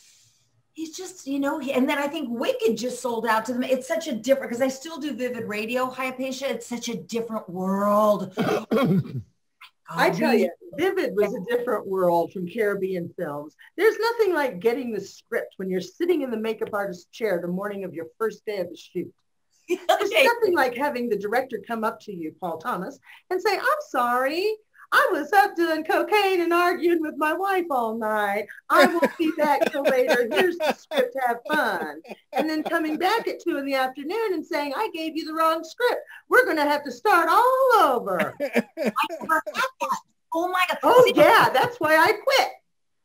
he's just, you know, he, and then I think Wicked just sold out to them. It's such a different because I still do Vivid Radio, Hyapatia. It's such a different world. <clears throat> I oh, tell you, Vivid was a <laughs> different world from Caribbean films. There's nothing like getting the script when you're sitting in the makeup artist's chair the morning of your first day of the shoot. <laughs> There's nothing like having the director come up to you, Paul Thomas, and say, I'm sorry. I was up doing cocaine and arguing with my wife all night. I won't be back till later. Here's the script. Have fun. And then coming back at two in the afternoon and saying, I gave you the wrong script. We're going to have to start all over. I <laughs> that. Oh my God. Oh, See, yeah. That's why I quit.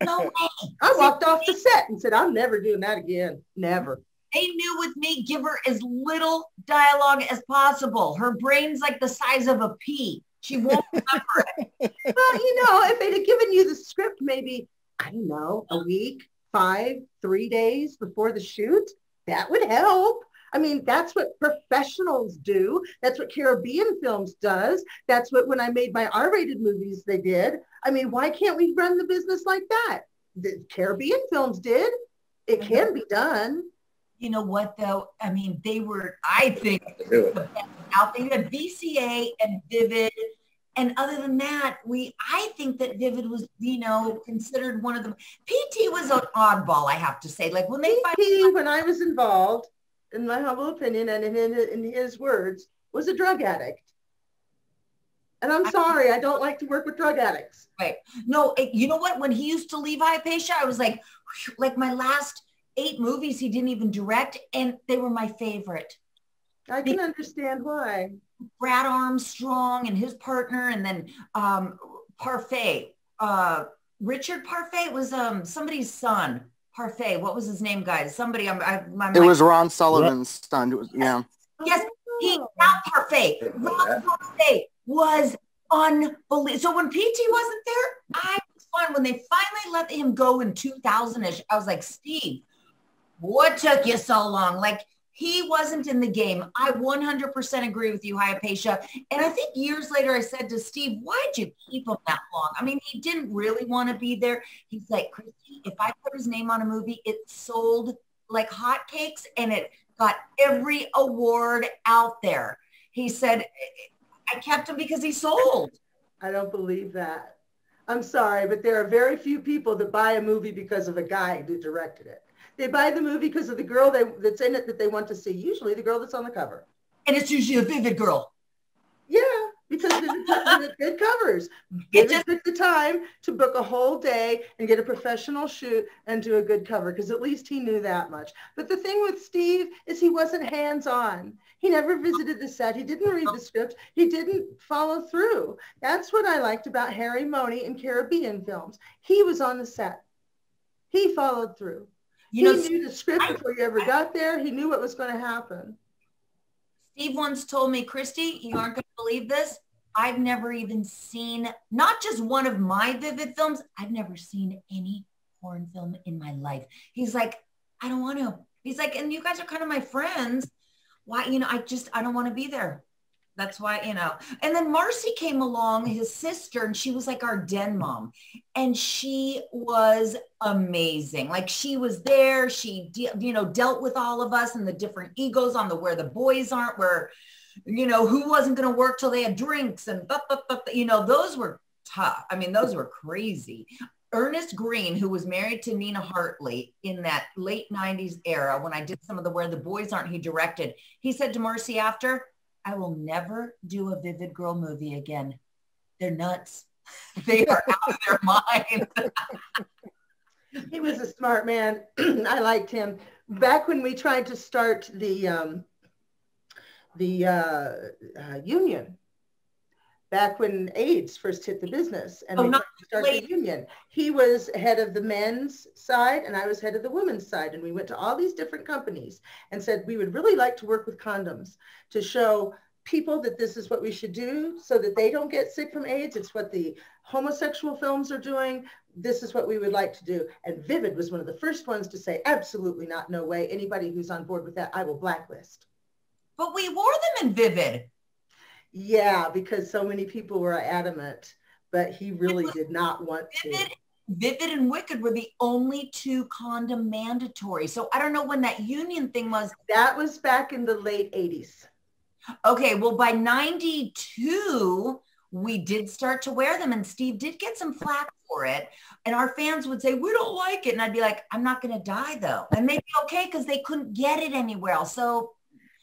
No way. I walked off the set and said, I'm never doing that again. Never. They knew with me, give her as little dialogue as possible. Her brain's like the size of a pea. She won't remember it. <laughs> Well, you know, if they'd have given you the script maybe, I don't know, a week, five, three days before the shoot, that would help. I mean, that's what professionals do. That's what Caribbean films does. That's what when I made my R-rated movies, they did. I mean, why can't we run the business like that? The Caribbean films did. It can be done. You know what though? I mean, they were, I think, the best out there. You had VCA and Vivid. And other than that, we I think that Vivid was, you know, considered one of the PT was an oddball, I have to say. Like when they He, when I was involved, in my humble opinion and in, in his words, was a drug addict. And I'm sorry, I don't like to work with drug addicts. Right. No, it- you know what? When he used to leave Hyapatia, I was like, like my last eight movies he didn't even direct, and they were my favorite. I can understand why. Brad Armstrong and his partner, and then um, Pachard. Uh, Richard Pachard was um somebody's son. Pachard. What was his name, guys? Somebody. I'm. I, my, It my- was Ron Sullivan's son. It was, yeah. Yes, he not Pachard. Ron Pachard was unbelievable. So when PT wasn't there, I was fine. When they finally let him go in 2000ish, I was like, Steve, what took you so long? Like He wasn't in the game. I 100% agree with you, Hyapatia. And I think years later I said to Steve, why'd you keep him that long? I mean, he didn't really want to be there. He's like, Christy, if I put his name on a movie, it sold like hotcakes and it got every award out there. He said, I kept him because he sold. I don't believe that. I'm sorry, but there are very few people that buy a movie because of a guy who directed it. They buy the movie because of the girl they, that's in it that they want to see, usually the girl that's on the cover. And it's usually a vivid girl. Yeah, because it covers. It just took the time to book a whole day and get a professional shoot and do a good cover because at least he knew that much. But the thing with Steve is he wasn't hands-on. He never visited the set. He didn't read the script. He didn't follow through. That's what I liked about Harry Mohney in Caribbean films. He was on the set. He followed through. You he know, knew the script before you ever got there. He knew what was going to happen. Steve once told me, Christy, you aren't going to believe this. I've never even seen, not just one of my Vivid films, I've never seen any porn film in my life. He's like, I don't want to. He's like, and you guys are kind of my friends. Why, you know, I just, I don't want to be there. That's why, you know. And then Marcy came along, his sister, and she was like our den mom. And she was amazing. Like she was there. She, you know, dealt with all of us and the different egos on the where the boys aren't, where, you know, who wasn't going to work till they had drinks and, bup, bup, bup, you know, those were tough. I mean, those were crazy. Ernest Greene, who was married to Nina Hartley in that late 90s era, when I did some of the Where the Boys Aren't, he directed, he said to Marcy after, I will never do a Vivid Girl movie again. They're nuts. <laughs> they are out of their mind. <laughs> he was a smart man. <clears throat> I liked him. Back when we tried to start the um, the uh, uh, union, back when AIDS first hit the business and oh, we started the union. He was head of the men's side and I was head of the women's side. And we went to all these different companies and said, we would really like to work with condoms to show people that this is what we should do so that they don't get sick from AIDS. It's what the homosexual films are doing. This is what we would like to do. And Vivid was one of the first ones to say, absolutely not, no way. Anybody who's on board with that, I will blacklist. But we wore them in Vivid. Yeah, because so many people were adamant, but he really did not want Vivid, to. Vivid and Wicked were the only two condom mandatory. So I don't know when that union thing was. That was back in the late 80s. Okay, well by 92, we did start to wear them and Steve did get some flack for it. And our fans would say, we don't like it. And I'd be like, I'm not going to die though. And they'd be okay because they couldn't get it anywhere else. So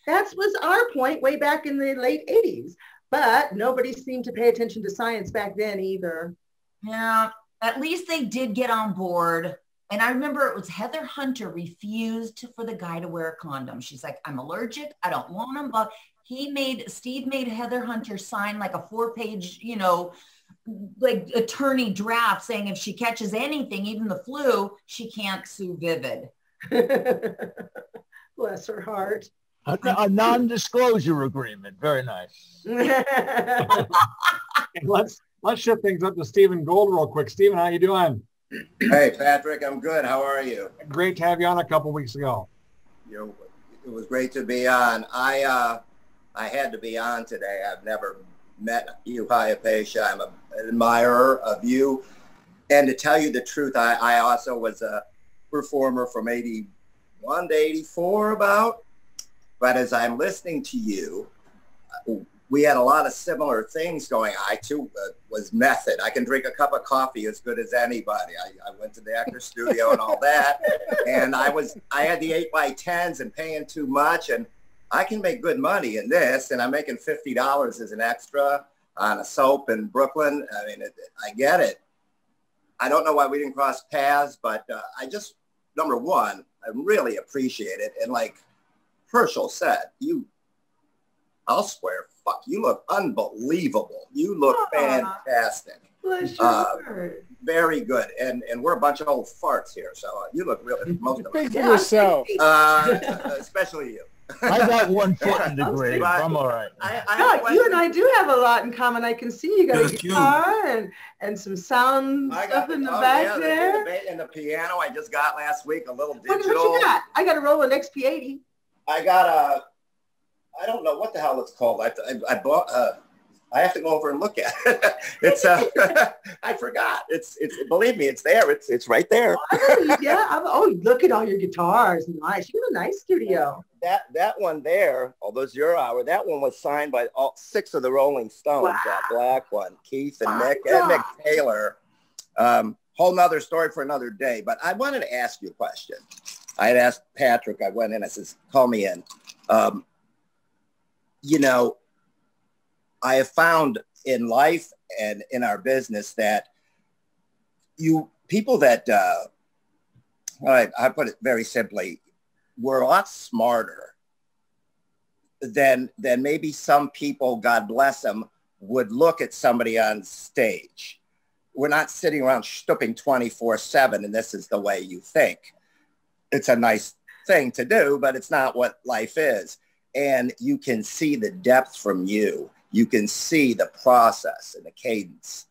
that was our point way back in the late 80s. But nobody seemed to pay attention to science back then either. Yeah, at least they did get on board. And I remember it was Heather Hunter refused for the guy to wear a condom. She's like, I'm allergic. I don't want him. But he made, Steve made Heather Hunter sign like a four page, you know, like attorney draft saying if she catches anything, even the flu, she can't sue Vivid. <laughs> Bless her heart. A, a non-disclosure agreement. Very nice. <laughs> let's let's shift things up to Stephen Gold real quick. Stephen, how you doing? Hey, Patrick, I'm good. How are you? Great to have you on a couple weeks ago. You it was great to be on. I uh, I had to be on today. I've never met you, Hypatia. I'm a, an admirer of you. And to tell you the truth, I, I also was a performer from 81 to 84 about. But as I'm listening to you, we had a lot of similar things going. I too uh, was method. I can drink a cup of coffee as good as anybody. I, I went to the actor <laughs> studio and all that, and I was I had the eight by tens and paying too much, and I can make good money in this, and I'm making fifty dollars as an extra on a soap in Brooklyn. I mean, it, I get it. I don't know why we didn't cross paths, but uh, I just number one, I really appreciate it, and like Herschel said, you, I'll swear, fuck, you look unbelievable. You look fantastic. Uh, very good. And and we're a bunch of old farts here, so uh, you look really <laughs> most of us. Yeah, yourself. <laughs> Uh, especially you. <laughs> I got one foot in the grave. I'm all right. I, I you and I do have a lot in common. I can see you got a guitar and, and some sound I stuff got, in the oh, back yeah, there. The, and the piano I just got last week, a little digital. What, what you got? I got a Roland XP80. I got a, I don't know what the hell it's called. I, I, I bought, uh, I have to go over and look at it. <laughs> it's, uh, <laughs> I forgot. It's, it's, believe me, it's there. It's, it's right there. Oh, <laughs> yeah. I'm, oh, look at all your guitars. Nice. You have a nice studio. That, that one there, although it's your hour, that one was signed by all six of the Rolling Stones, wow. that black one, Keith and Mick and Mick Taylor. Um, whole nother story for another day. But I wanted to ask you a question. I had asked Patrick, I went in, I says, call me in. Um, you know, I have found in life and in our business that you people that uh, I, I put it very simply, we're a lot smarter than than maybe some people, God bless them, would look at somebody on stage. We're not sitting around stooping 24 7 and this is the way you think. It's a nice thing to do, but it's not what life is. And you can see the depth from you you can see the process and the cadence.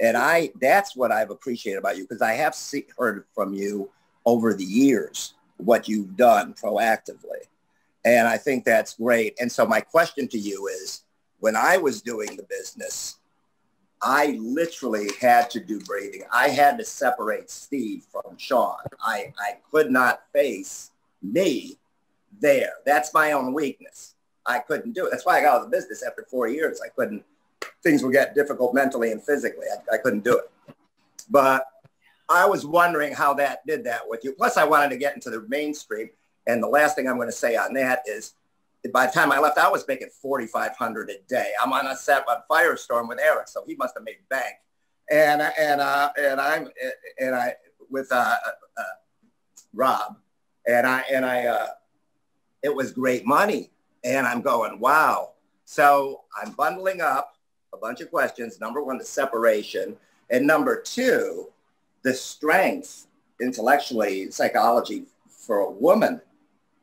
And I, that's what I've appreciated about you because I have see, heard from you over the years what you've done proactively. And I think that's great. And so my question to you is, when I was doing the business, I literally had to do breathing. I had to separate Steve from Sean. I, I could not face me there. That's my own weakness. I couldn't do it. That's why I got out of the business after four years. I couldn't, things would get difficult mentally and physically. I, I couldn't do it. But I was wondering how that did that with you. Plus, I wanted to get into the mainstream. And the last thing I'm going to say on that is by the time I left, I was making 4,500 a day. I'm on a set on Firestorm with Eric, so he must have made bank. And, and, uh, and I'm, and I, with, uh, uh, Rob and I, and I, uh, it was great money and I'm going, wow. So I'm bundling up a bunch of questions. Number one, the separation. And number two, the strength intellectually, psychology for a woman.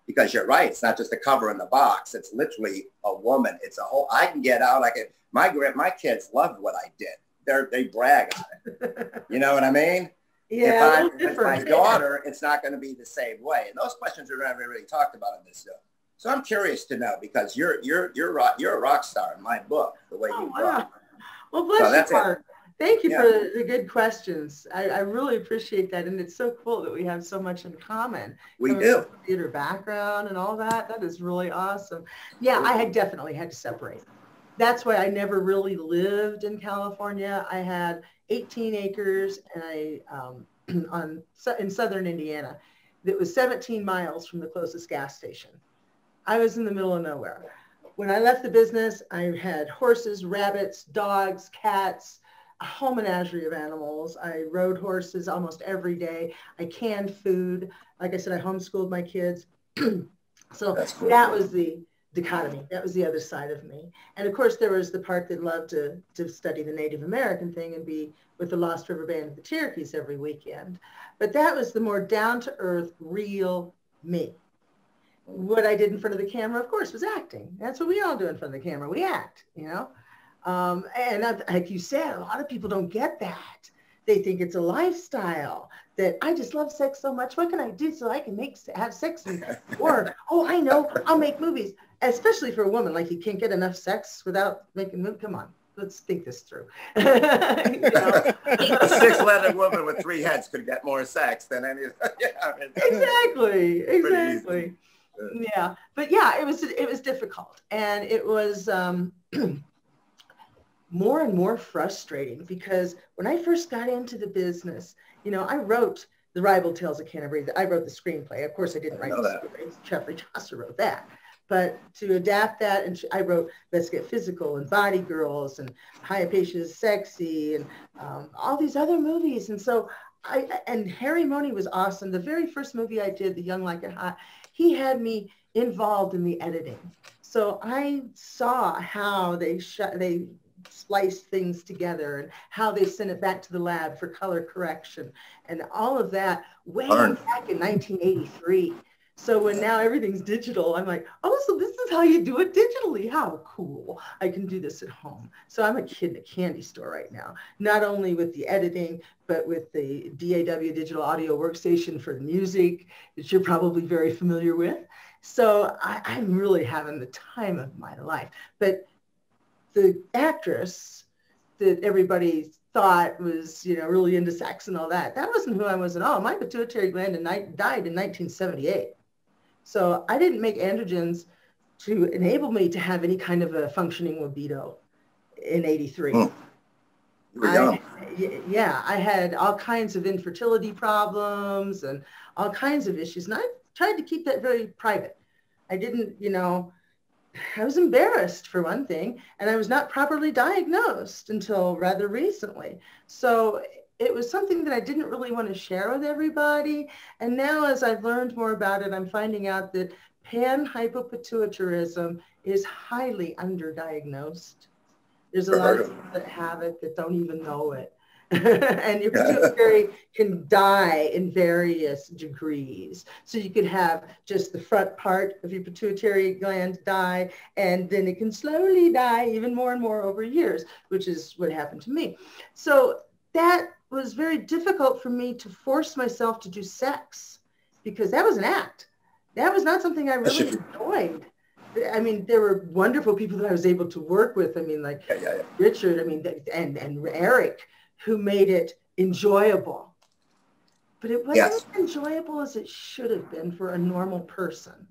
Because you're right, it's not just a cover in the box. It's literally a woman. It's a whole, I can get out. I can, my, grand, my kids loved what I did. They're, they brag on it. <laughs> you know what I mean? Yeah, if, I, if my daughter, it's not going to be the same way. And those questions are never really talked about in this show. So I'm curious to know because you're you're you're rock, you're a rock star in my book. The way oh, you wow. Well, bless so that's you, Mark. Thank you yeah. for the good questions. I, I, really appreciate that, and it's so cool that we have so much in common. We do theater background and all that. That is really awesome. Yeah, I had definitely had to separate. That's why I never really lived in California. I had 18 acres, and I um, <clears throat> on in southern Indiana. that was 17 miles from the closest gas station. I was in the middle of nowhere. When I left the business, I had horses, rabbits, dogs, cats, whole menagerie of animals. I rode horses almost every day. I canned food. Like I said, I homeschooled my kids. <clears throat> so cool. that was the dichotomy. That was the other side of me. And of course, there was the part that loved to, to study the Native American thing and be with the Lost River Band of the Cherokees every weekend. But that was the more down to earth, real me what I did in front of the camera, of course, was acting. That's what we all do in front of the camera. We act, you know. Um, and like you said, a lot of people don't get that. They think it's a lifestyle that I just love sex so much. What can I do so I can make have sex? <laughs> Or oh, I know, I'll make movies. Especially for a woman, like you can't get enough sex without making movies. Come on, let's think this through. <laughs> a six-legged woman with three heads could get more sex than any. <laughs> yeah, I mean, exactly, exactly yeah but yeah it was it was difficult and it was um, <clears throat> more and more frustrating because when i first got into the business you know i wrote the ribald tales of canterbury i wrote the screenplay of course i didn't write the that. screenplay geoffrey chaucer wrote that but to adapt that and i wrote let's get physical and body girls and hyapatia is sexy and um, all these other movies and so I, and Harry Mohney was awesome. The very first movie I did, The Young Like It Hot, he had me involved in the editing. So I saw how they shut, they spliced things together and how they sent it back to the lab for color correction and all of that way back in 1983. So when now everything's digital, I'm like, oh, so this is how you do it digitally. How cool. I can do this at home. So I'm a kid in a candy store right now, not only with the editing, but with the DAW digital audio workstation for the music that you're probably very familiar with. So I, I'm really having the time of my life. But the actress that everybody thought was, you know, really into sex and all that, that wasn't who I was at all. My pituitary gland died in 1978. So I didn't make androgens to enable me to have any kind of a functioning libido in 83. Mm. I, yeah, I had all kinds of infertility problems and all kinds of issues. And I tried to keep that very private. I didn't, you know, I was embarrassed for one thing, and I was not properly diagnosed until rather recently. So it was something that I didn't really want to share with everybody. And now as I've learned more about it, I'm finding out that panhypopituitarism is highly underdiagnosed. There's a lot of people that have it that don't even know it. <laughs> and your pituitary can die in various degrees. So you could have just the front part of your pituitary gland die, and then it can slowly die even more and more over years, which is what happened to me. So that was very difficult for me to force myself to do sex because that was an act. That was not something I really enjoyed. I mean, there were wonderful people that I was able to work with. I mean, like yeah, yeah, yeah. Richard, I mean, and, and Eric, who made it enjoyable. But it wasn't yes. as enjoyable as it should have been for a normal person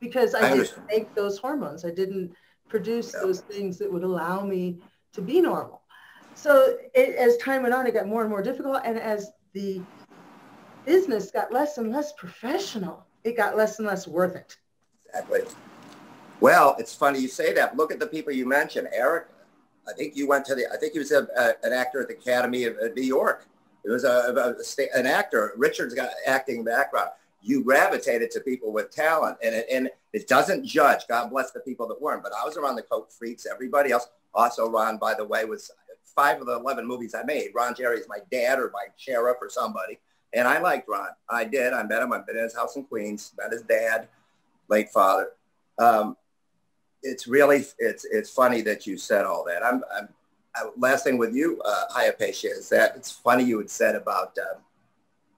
because I, I didn't make those hormones. I didn't produce those things that would allow me to be normal. So it, as time went on, it got more and more difficult. And as the business got less and less professional, it got less and less worth it. Exactly. Well, it's funny you say that. Look at the people you mentioned. Eric, I think you went to the, I think he was a, a, an actor at the Academy of New York. It was a, a, an actor. Richard's got acting background. You gravitated to people with talent and it, and it doesn't judge. God bless the people that weren't. But I was around the Coke freaks. Everybody else. Also, Ron, by the way, was five of the 11 movies I made. Ron Jeremy is my dad or my sheriff or somebody. And I liked Ron. I did. I met him. I've been in his house in Queens, met his dad, late father. Um, it's really, it's, it's funny that you said all that. I'm, I'm I, last thing with you, uh, Hyapatia, is that it's funny you had said about uh,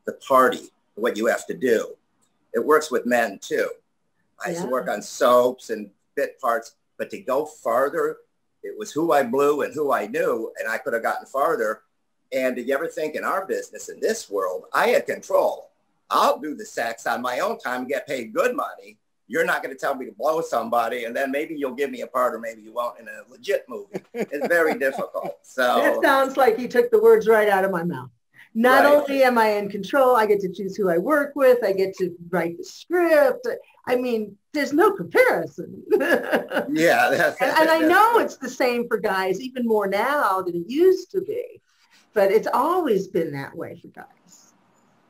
the party, what you have to do. It works with men too. I used to work on soaps and bit parts, but to go farther, it was who I blew and who I knew, and I could have gotten farther. And did you ever think in our business, in this world, I had control. I'll do the sex on my own time and get paid good money you're not going to tell me to blow somebody and then maybe you'll give me a part or maybe you won't in a legit movie. It's very <laughs> difficult. So that sounds like you took the words right out of my mouth. Not right. only am I in control, I get to choose who I work with. I get to write the script. I mean, there's no comparison. <laughs> yeah. and, and I know it's the same for guys, even more now than it used to be. But it's always been that way for guys.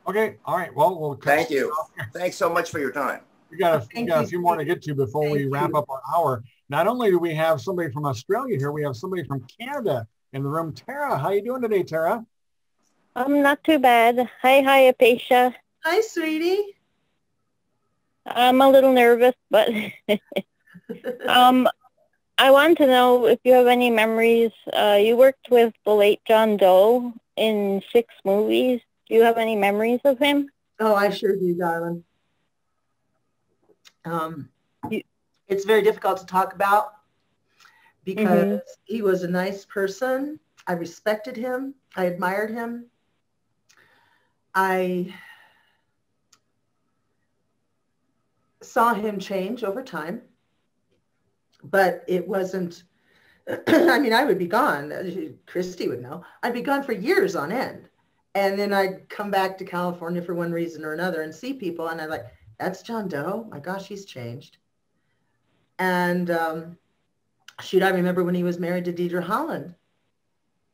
Okay. All right. Well, we'll thank you. Thanks so much for your time we got a, we got a few more to get to before Thank we wrap you. up our hour. Not only do we have somebody from Australia here, we have somebody from Canada in the room. Tara, how you doing today, Tara? I'm not too bad. Hi, hi, Apesha. Hi, sweetie. I'm a little nervous, but <laughs> um, I want to know if you have any memories. Uh, you worked with the late Jon Dough in six movies. Do you have any memories of him? Oh, I sure do, darling. Um, it's very difficult to talk about because mm-hmm. he was a nice person. I respected him. I admired him. I saw him change over time, but it wasn't, <clears throat> I mean, I would be gone. Christy would know. I'd be gone for years on end. And then I'd come back to California for one reason or another and see people. And I'd like, that's Jon Dough. My gosh, he's changed. And um, shoot, I remember when he was married to Deidre Holland.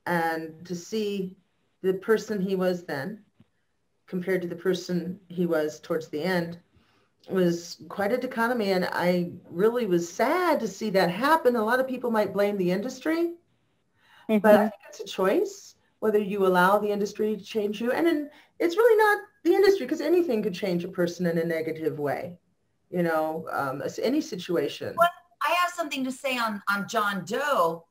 And to see the person he was then compared to the person he was towards the end was quite a dichotomy. And I really was sad to see that happen. A lot of people might blame the industry, mm-hmm. but I think it's a choice whether you allow the industry to change you. And in, it's really not the industry because anything could change a person in a negative way you know um, any situation well, i have something to say on on jon dough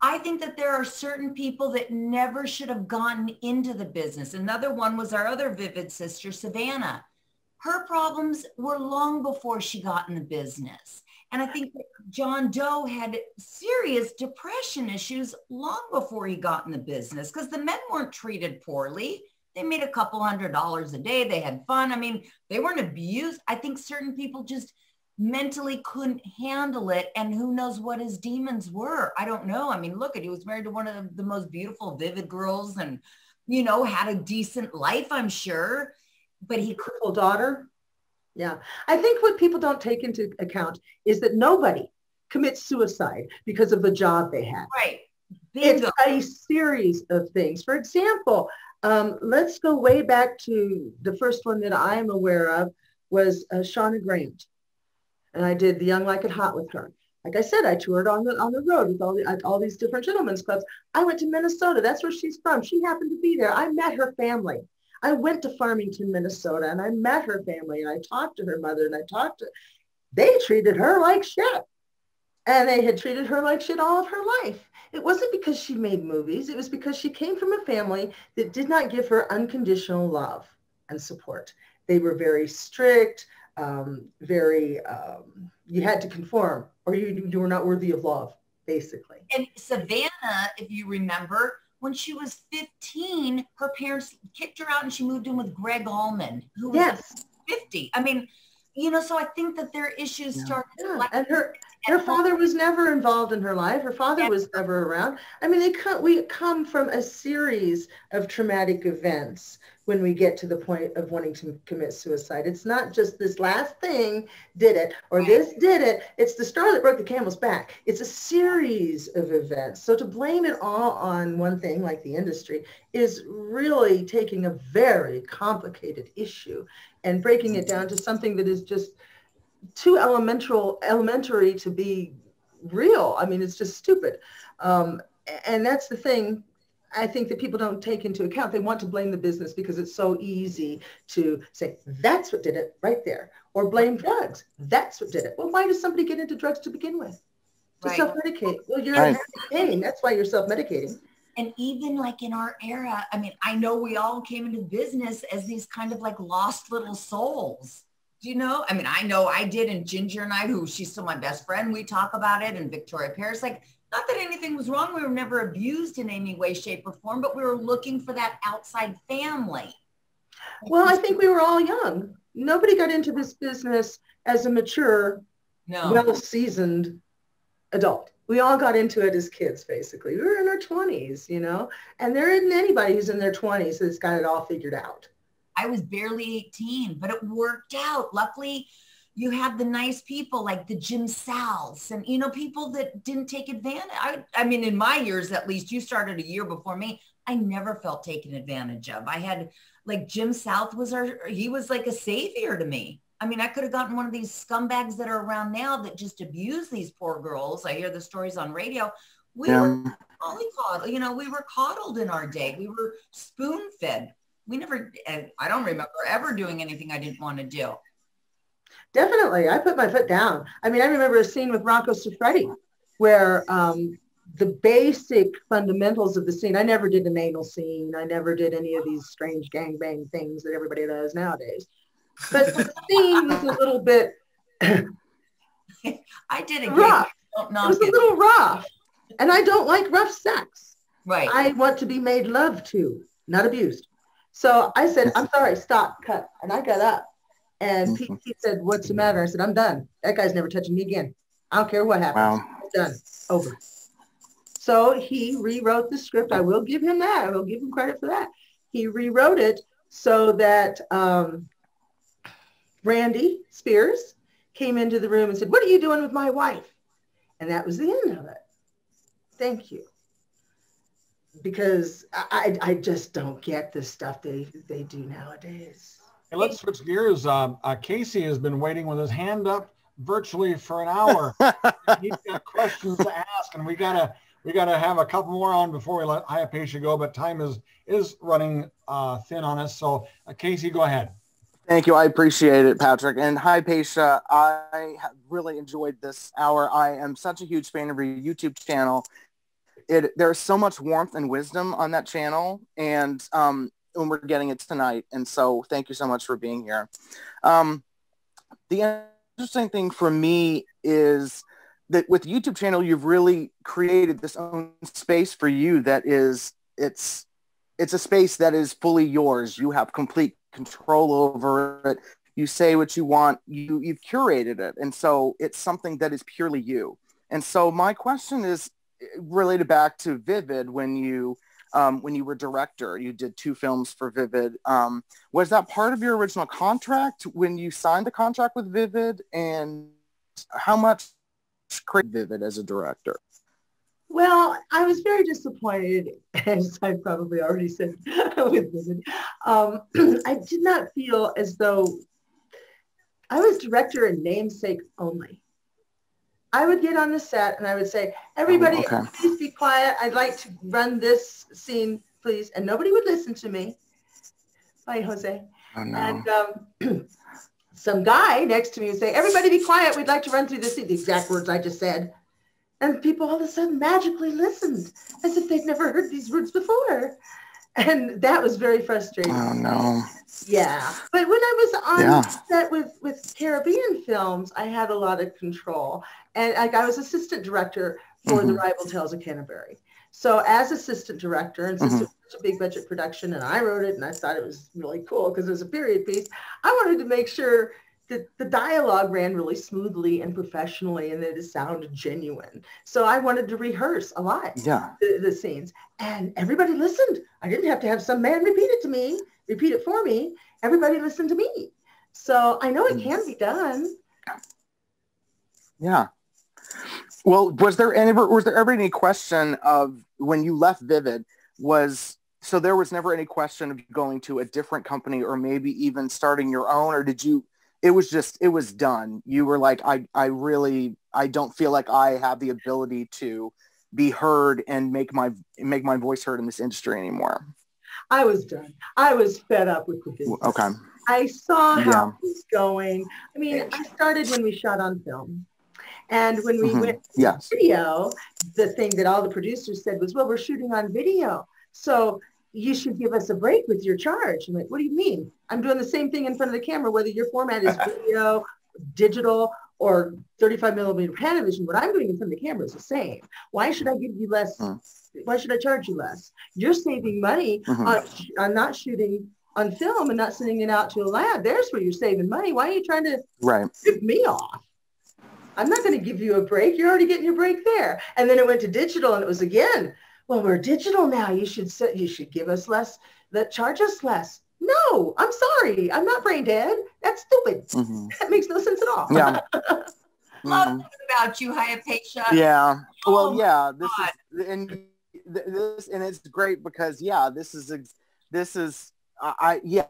i think that there are certain people that never should have gotten into the business another one was our other vivid sister savannah her problems were long before she got in the business. And I think Jon Dough had serious depression issues long before he got in the business because the men weren't treated poorly. They made a couple hundred dollars a day. They had fun. I mean, they weren't abused. I think certain people just mentally couldn't handle it. And who knows what his demons were. I don't know. I mean, look at, he was married to one of the most beautiful, vivid girls and, you know, had a decent life, I'm sure. But he could daughter. Yeah. I think what people don't take into account is that nobody commits suicide because of the job they had. Right. Bingo. It's a series of things. For example, um, let's go way back to the first one that I'm aware of was uh, Shauna Grant and I did the Young Like It Hot with her. Like I said, I toured on the on the road with all the, all these different gentlemen's clubs. I went to Minnesota. That's where she's from. She happened to be there. I met her family. I went to Farmington, Minnesota, and I met her family, and I talked to her mother, and I talked to. They treated her like shit, and they had treated her like shit all of her life. It wasn't because she made movies. It was because she came from a family that did not give her unconditional love and support. They were very strict um, very, um, you had to conform or you, you were not worthy of love, basically. And Savannah, if you remember, when she was 15, her parents kicked her out and she moved in with Gregg Allman, who was 50. I mean, you know, so I think that their issues yeah. start. Yeah. And her, her father was never involved in her life. Her father yeah. was never around. I mean, we come from a series of traumatic events when we get to the point of wanting to commit suicide. It's not just this last thing did it or this did it. It's the straw that broke the camel's back. It's a series of events. So to blame it all on one thing like the industry is really taking a very complicated issue and breaking it down to something that is just too elemental, elementary to be real. I mean, it's just stupid. Um, and that's the thing I think that people don't take into account. They want to blame the business because it's so easy to say, that's what did it right there. Or blame drugs. That's what did it. Well, why does somebody get into drugs to begin with? To right. self-medicate. Well, you're right. pain. That's why you're self-medicating. And even like in our era, I mean, I know we all came into business as these kind of like lost little souls. You know? I mean, I know I did and Ginger and I, who she's still my best friend, we talk about it and Victoria Paris, like not that anything was wrong. We were never abused in any way, shape, or form, but we were looking for that outside family. Well, I think we were all young. Nobody got into this business as a mature, no. well-seasoned adult. We all got into it as kids, basically. We were in our 20s, you know, and there isn't anybody who's in their 20s that's got it all figured out. I was barely 18, but it worked out. Luckily, you had the nice people like the Jim Souths and, you know, people that didn't take advantage. I, I mean, in my years, at least you started a year before me. I never felt taken advantage of. I had like Jim South was our, he was like a savior to me. I mean, I could have gotten one of these scumbags that are around now that just abuse these poor girls. I hear the stories on radio. We yeah. were mollycoddled, you know, we were coddled in our day. We were spoon fed. We never, I don't remember ever doing anything I didn't want to do. Definitely. I put my foot down. I mean, I remember a scene with Rocco Siffredi where um, the basic fundamentals of the scene, I never did an anal scene. I never did any of these strange gangbang things that everybody does nowadays. But the <laughs> scene was a little bit I did it rough. It was a little rough. And I don't like rough sex. Right. I want to be made love to, not abused. So I said, I'm sorry, stop, cut. And I got up and mm-hmm. Pete said, what's the matter? I said, I'm done. That guy's never touching me again. I don't care what happens. Wow. I'm done. Over. So he rewrote the script. I will give him that. I will give him credit for that. He rewrote it so that um, Randy Spears came into the room and said, what are you doing with my wife? And that was the end of it. Thank you. Because I, I just don't get the stuff they, they do nowadays. Hey, let's switch gears. Um, uh, Casey has been waiting with his hand up virtually for an hour. <laughs> He's got questions to ask, and we gotta we gotta have a couple more on before we let Hyapatia go. But time is is running uh, thin on us. So uh, Casey, go ahead. Thank you. I appreciate it, Patrick. And Hyapatia, I have really enjoyed this hour. I am such a huge fan of your YouTube channel. It, there's so much warmth and wisdom on that channel. And um, and we're getting it tonight. And so thank you so much for being here. Um, the interesting thing for me is that with YouTube channel, you've really created this own space for you that is it's it's a space that is fully yours. You have complete control over it. You say what you want. You you've curated it, and so it's something that is purely you. And so my question is related back to Vivid when you um, when you were director. You did two films for Vivid. Um, was that part of your original contract when you signed the contract with Vivid? And how much created Vivid as a director? Well, I was very disappointed, <laughs> as I probably already said <laughs> with Vivid. Um, <clears throat> I did not feel as though I was director and namesake only. I would get on the set and I would say, everybody, okay. please be quiet. I'd like to run this scene, please. And nobody would listen to me. Bye, Jose. Oh, no. And um, <clears throat> some guy next to me would say, everybody be quiet. We'd like to run through this scene. The exact words I just said. And people all of a sudden magically listened as if they'd never heard these words before. And that was very frustrating. Oh, no. Yeah. But when I was on yeah. set with, with Caribbean films, I had a lot of control. And like, I was assistant director for mm-hmm. The Ribald Tales of Canterbury. So as assistant director, and since mm-hmm. it was a big budget production and I wrote it and I thought it was really cool because it was a period piece, I wanted to make sure that the dialogue ran really smoothly and professionally and that it sounded genuine. So I wanted to rehearse a lot yeah. the, the scenes. And everybody listened. I didn't have to have some man repeat it to me repeat it for me, everybody listened to me. So I know it can be done. Yeah. Well, was there any was there ever any question of when you left Vivid was so there was never any question of going to a different company or maybe even starting your own or did you it was just it was done. You were like I I really I don't feel like I have the ability to be heard and make my make my voice heard in this industry anymore. I was done. I was fed up with the business. Okay. I saw how yeah. it was going. I mean, I started when we shot on film. And when we mm-hmm. went to yes. video, the thing that all the producers said was, well, we're shooting on video. So you should give us a break with your charge. I'm like, what do you mean? I'm doing the same thing in front of the camera, whether your format is <laughs> video, digital, or 35 millimeter Panavision. What I'm doing in front of the camera is the same. Why should I give you less mm why should I charge you less? You're saving money mm-hmm. on, on not shooting on film and not sending it out to a lab. There's where you're saving money. Why are you trying to right. rip me off? I'm not going to give you a break. You're already getting your break there. And then it went to digital and it was again, well, we're digital now. You should you should give us less, that charge us less. No, I'm sorry. I'm not brain dead. That's stupid. Mm-hmm. <laughs> That makes no sense at all. Yeah. <laughs> Love mm-hmm. about you, Hyapatia. Yeah. Well, oh, yeah. This God. is and this and it's great because yeah, this is this is I, I yeah.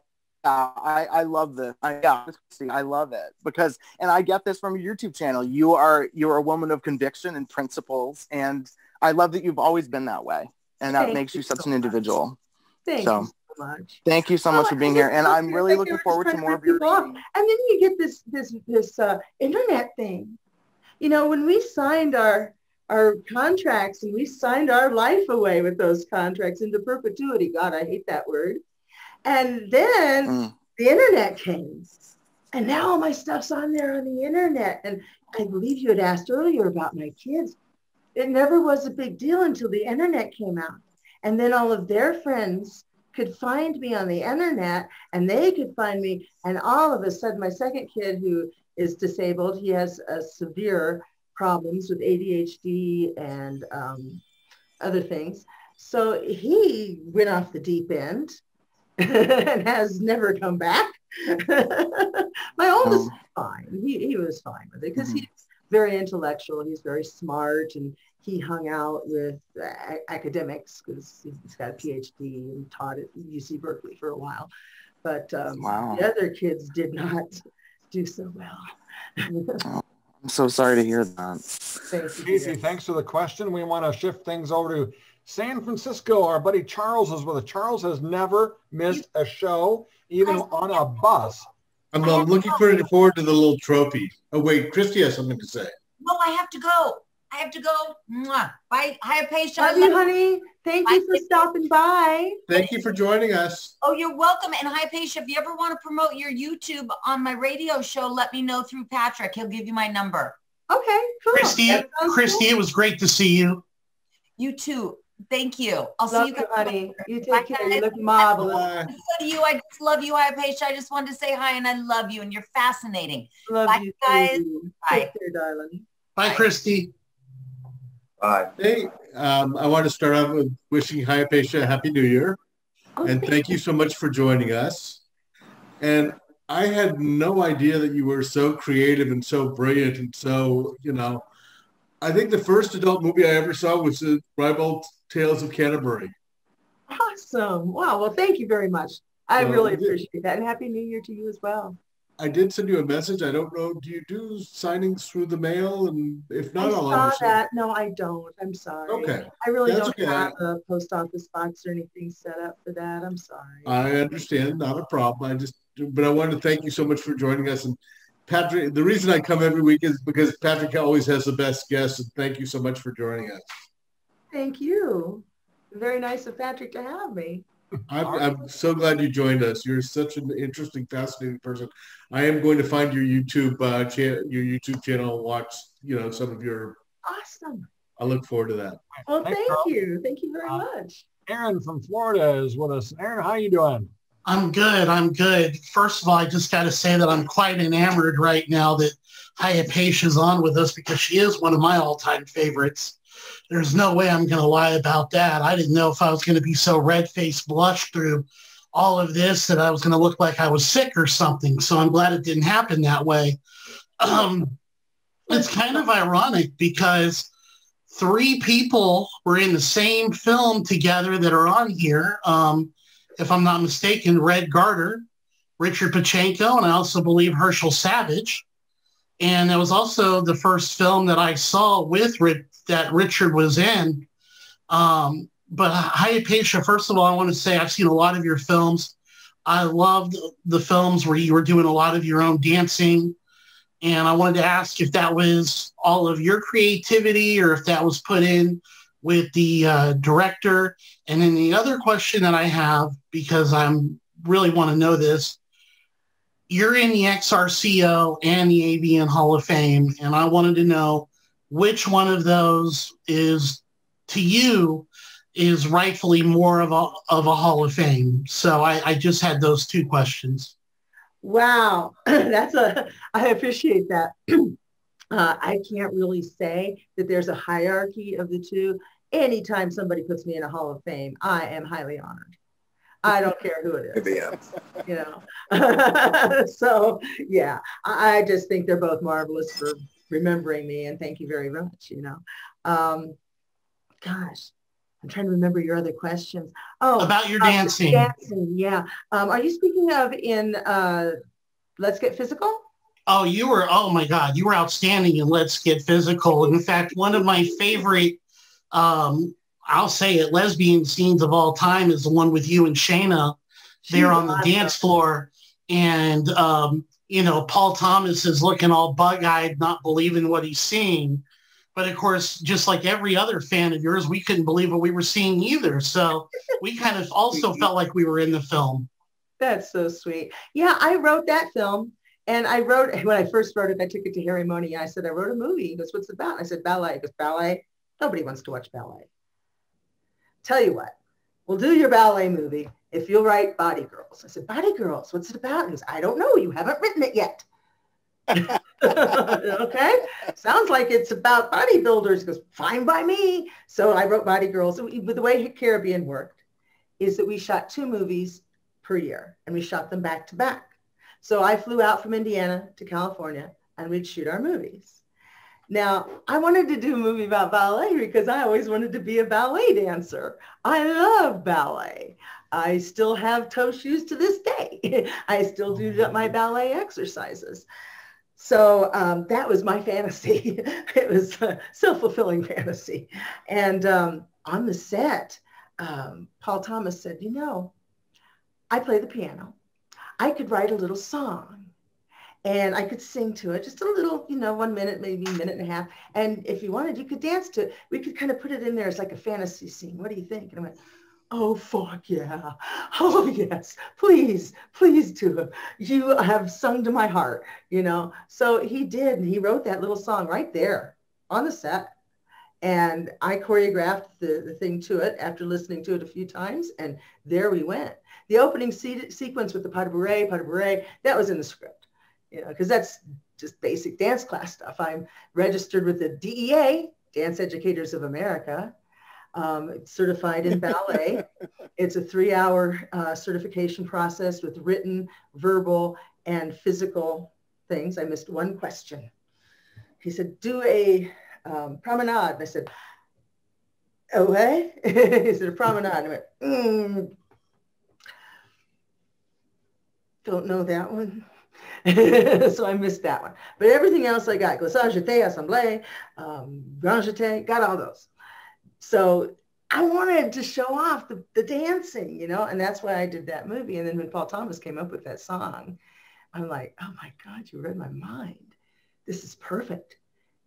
I, I love this. I, yeah, I love it because, and I get this from your YouTube channel. You are you're a woman of conviction and principles, and I love that you've always been that way, and that thank makes you, such so an individual. Thank so, you so much. Thank you so much oh, for being here, and I'm really looking forward to more of your. And then you get this this this uh, internet thing. You know, when we signed our our contracts and we signed our life away with those contracts into perpetuity. God, I hate that word. And then mm. the internet came. And now all my stuff's on there on the internet. And I believe you had asked earlier about my kids. It never was a big deal until the internet came out. And then all of their friends could find me on the internet and they could find me. And all of a sudden, my second kid who is disabled, he has a severe problems with ADHD and um, other things. So he went off the deep end <laughs> and has never come back. <laughs> My oldest, oh. fine. He, he was fine with it because mm-hmm. he's very intellectual. He's very smart and he hung out with uh, academics because he's got a PhD and taught at UC Berkeley for a while. But um, wow. the other kids did not <laughs> do so well. oh. I'm so sorry to hear that. Casey, thanks for the question. We want to shift things over to San Francisco. Our buddy Charles is with us. Charles has never missed a show, even on a bus. I'm looking forward to the little trophy. Oh, wait, Christy has something to say. No, I have to go. I I have to go. Mwah. Bye. Hyapatia. Love you, honey. Thank Bye. you for stopping by. Thank you for joining us. Oh, you're welcome. And hi, Hyapatia, if you ever want to promote your YouTube on my radio show, let me know through Patrick. He'll give you my number. Okay, cool. Christy, Christy, cool. it was great to see you. You too. Thank you. I'll Love see you you, guys. honey. You Bye, take care. You look marvelous. Bye. So you. I just love you, Hyapatia. I just wanted to say hi and I love you and you're fascinating. Love Bye, you, guys. too. Bye. Take care, darling. Bye, Christy. Bye. Hey, um, I want to start off with wishing Hyapatia a happy new year. And thank you so much for joining us. And I had no idea that you were so creative and so brilliant and so, you know, I think the first adult movie I ever saw was the Ribald Tales of Canterbury. Awesome. Wow. Well, thank you very much. I really appreciate that. And Happy New Year to you as well. I did send you a message. I don't know. Do you do signings through the mail? And if not, I I'll saw understand. that. No, I don't. I'm sorry. Okay. I really That's don't okay. have a post office box or anything set up for that. I'm sorry. I understand, not a problem. I just, but I wanted to thank you so much for joining us. And Patrick, the reason I come every week is because Patrick always has the best guests. And thank you so much for joining us. Thank you. Very nice of Patrick to have me. I'm, I'm so glad you joined us. You're such an interesting, fascinating person. I am going to find your YouTube uh, cha- your YouTube channel and watch, you know, some of your. Awesome. I look forward to that. Well, Thanks, thank Carl. you. Thank you very Uh, much. Aaron from Florida is with us. Aaron, how are you doing? I'm good. I'm good. First of all, I just got to say that I'm quite enamored right now that Hyapatia's on with us because she is one of my all-time favorites. There's no way I'm going to lie about that. I didn't know if I was going to be so red-faced blush through all of this that I was going to look like I was sick or something. So I'm glad it didn't happen that way. Um, it's kind of ironic because three people were in the same film together that are on here. Um, if I'm not mistaken, Red Garter, Richard Pacheco, and I also believe Herschel Savage. And it was also the first film that I saw with Rick, that Richard was in. Um, but Hyapatia, first of all, I want to say I've seen a lot of your films. I loved the films where you were doing a lot of your own dancing. And I wanted to ask if that was all of your creativity or if that was put in with the uh, director. And then the other question that I have, because I'm really want to know this, you're in the XRCO and the AVN Hall of Fame, and I wanted to know which one of those is to you is rightfully more of a of a Hall of Fame. So I, I just had those two questions. Wow, <clears throat> that's a, I appreciate that. <clears throat> uh, I can't really say that there's a hierarchy of the two. Anytime somebody puts me in a Hall of Fame, I am highly honored. I don't care who it is, you know. <laughs> so yeah, I, I just think they're both marvelous for remembering me and thank you very much, you know. Um, gosh, I'm trying to remember your other questions. Oh, About your uh, dancing. dancing, yeah. Um, are you speaking of in uh, Let's Get Physical? Oh, you were, oh my God, you were outstanding in Let's Get Physical. In fact, one of my favorite, um, I'll say it, lesbian scenes of all time is the one with you and Shayna there on the dance floor. And, um, you know, Paul Thomas is looking all bug-eyed, not believing what he's seeing. But of course, just like every other fan of yours, we couldn't believe what we were seeing either. So <laughs> we kind of also felt like we were in the film. That's so sweet. Yeah, I wrote that film. And I wrote, when I first wrote it, I took it to Harry Mohney. I said, I wrote a movie. He goes, what's it about? I said, ballet. He goes, ballet? Nobody wants to watch ballet. Tell you what, we'll do your ballet movie if you'll write Body Girls. I said, Body Girls, what's it about? He goes, I don't know. You haven't written it yet. <laughs> okay. Sounds like it's about bodybuilders. He goes, fine by me. So I wrote Body Girls. The way Caribbean worked is that we shot two movies per year and we shot them back to back. So I flew out from Indiana to California and we'd shoot our movies. Now, I wanted to do a movie about ballet because I always wanted to be a ballet dancer. I love ballet. I still have toe shoes to this day. <laughs> I still do my ballet exercises. So um, that was my fantasy. <laughs> it was a self-fulfilling fantasy. And um, on the set, um, Paul Thomas said, you know, I play the piano. I could write a little song. and I could sing to it, just a little, you know, one minute, maybe a minute and a half. And if you wanted, you could dance to it. We could kind of put it in there as like a fantasy scene. What do you think? And I went, oh, fuck yeah. Oh, yes, please, please do. You have sung to my heart, you know? So he did. He wrote that little song right there on the set. And I choreographed the, the thing to it after listening to it a few times. And there we went. The opening se- sequence with the pas de bourrée, pas de bourrée, that was in the script you know, because that's just basic dance class stuff. I'm registered with the DEA, Dance Educators of America, um, certified in ballet. <laughs> it's a three-hour uh, certification process with written, verbal, and physical things. I missed one question. He said, do a um, promenade. And I said, oh, <laughs> what? he said, a promenade. And I went, mm, don't know that one. <laughs> so I missed that one. But everything else I got, Glissade Jeté, Assemblée, um, Grand Jeté, got all those. So I wanted to show off the, the dancing, you know, and that's why I did that movie. And then when Paul Thomas came up with that song, I'm like, oh my God, you read my mind. This is perfect.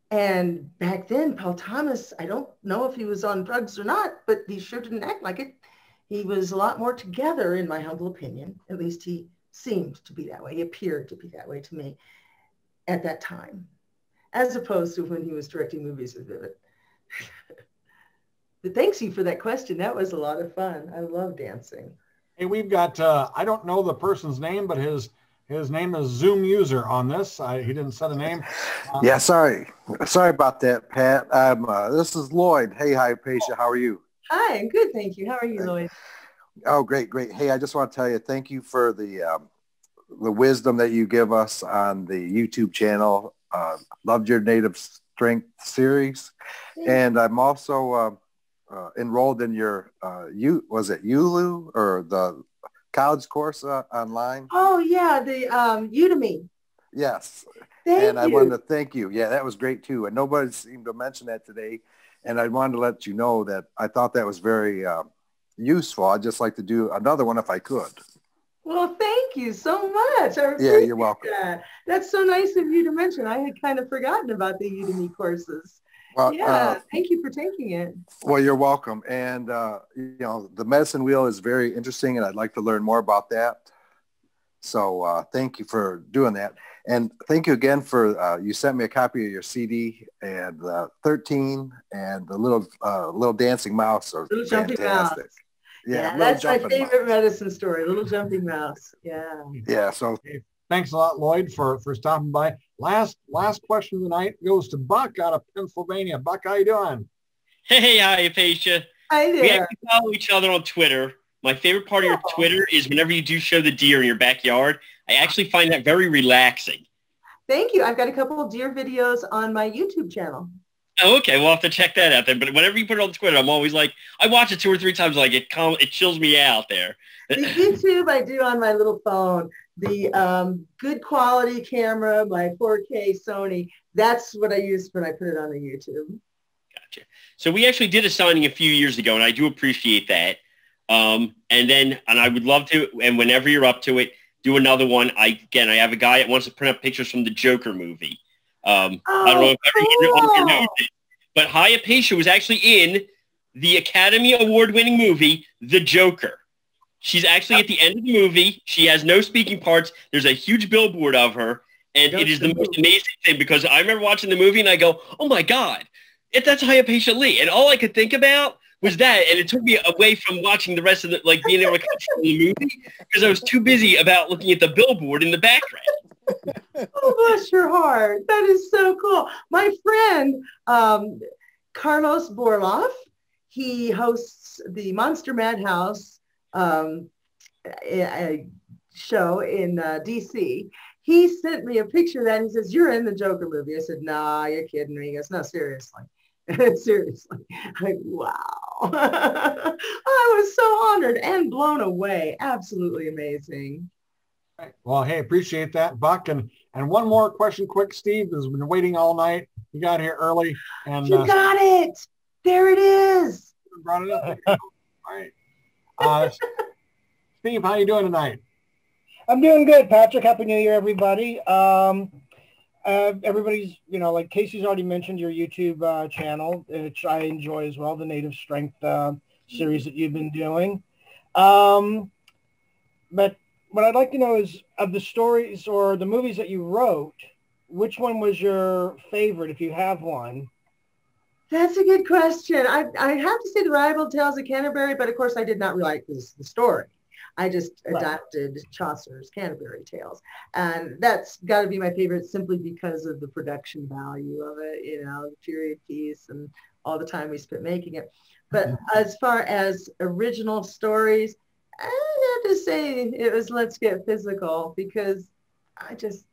And back then, Paul Thomas, I don't know if he was on drugs or not, but he sure didn't act like it. He was a lot more together, in my humble opinion. At least he seemed to be that way. He appeared to be that way to me at that time, as opposed to when he was directing movies with Vivid. <laughs> but thanks you for that question. That was a lot of fun. I love dancing. Hey, we've got, uh, I don't know the person's name, but his his name is Zoom user on this. I, he didn't set a name. Uh, yeah, sorry. Sorry about that, Pat. Um, uh, this is Lloyd. Hey, hi, Paisha. How are you? Hi, I'm good. Thank you. How are you, Lloyd? Oh, great, great. Hey, I just want to tell you, thank you for the um, the wisdom that you give us on the YouTube channel. Uh, loved your Native Strength series, and I'm also uh, enrolled in your uh, you was it ULU or the college course uh, online? Oh yeah, the um, Udemy. Yes. Thank and you. I wanted to thank you. Yeah, that was great too. And nobody seemed to mention that today. And I wanted to let you know that I thought that was very uh, useful. I'd just like to do another one if I could. Well, thank you so much. I Yeah, you're welcome. That. That's so nice of you to mention. I had kind of forgotten about the Udemy courses. Well, yeah, uh, thank you for taking it. Well, you're welcome. And, uh, you know, the medicine wheel is very interesting and I'd like to learn more about that. So uh, thank you for doing that. And thank you again for, uh, you sent me a copy of your CD and uh, 13 and the little, uh, little dancing mouse are Little jumping fantastic. mouse. Yeah, Yeah, that's my jumping favorite medicine story. Little jumping mouse. Yeah. Yeah. So Thanks a lot, Lloyd, for, for stopping by. Last last question of the night goes to Buck out of Pennsylvania. Buck, how you doing? Hey, hi, Apatia. Hi there. We there. actually follow each other on Twitter. My favorite part of your oh. Twitter is whenever you do show the deer in your backyard. I actually find that very relaxing. Thank you. I've got a couple of deer videos on my YouTube channel. Oh, okay, we'll have to check that out then. But whenever you put it on Twitter, I'm always like, I watch it two or three times. Like it, calm, it chills me out there. The YouTube I do on my little phone. The um, good quality camera, my 4K Sony. That's what I use when I put it on the YouTube. Gotcha. So we actually did a signing a few years ago, and I do appreciate that. Um, and then, and I would love to, and whenever you're up to it, do another one. I again, I have a guy that wants to print up pictures from the Joker movie. Um, I don't know if everyone cool. knows it, but Hyapatia was actually in the Academy Award-winning movie The Joker. She's actually at the end of the movie. She has no speaking parts. There's a huge billboard of her, and it is the most amazing thing because I remember watching the movie and I go, "Oh my god, if that's Hyapatia Lee," and all I could think about was that, and it took me away from watching the rest of the like being able to control the movie because I was too busy about looking at the billboard in the background. <laughs> Oh, bless your heart. That is so cool. My friend, um, Karlos Borloff, he hosts the Monster Madhouse um, a, show in uh, DC. He sent me a picture of that. He says, you're in the Joker movie. I said, nah, you're kidding me. He goes, no, seriously. <laughs> seriously. I'm like, wow. <laughs> I was so honored and blown away. Absolutely amazing. Well, hey, appreciate that, Buck. And and one more question, quick. Steve has been waiting all night. You got here early, and You uh, got it. There it is. brought it up. <laughs> All right, uh, Steve, how you doing tonight? I'm doing good, Patrick. Happy New Year, everybody. Um, uh, everybody's, you know, like Casey's already mentioned your YouTube uh, channel, which I enjoy as well, the Native Strength uh, series that you've been doing. Um, but what I'd like to know is of the stories or the movies that you wrote, which one was your favorite, if you have one? That's a good question. I, I have to say the Ribald Tales of Canterbury, but of course I did not write this, the story. I just right. adapted Chaucer's Canterbury Tales. And that's got to be my favorite simply because of the production value of it, you know, the period piece and all the time we spent making it. But mm-hmm. as far as original stories, I have to say it was Let's Get Physical because I just,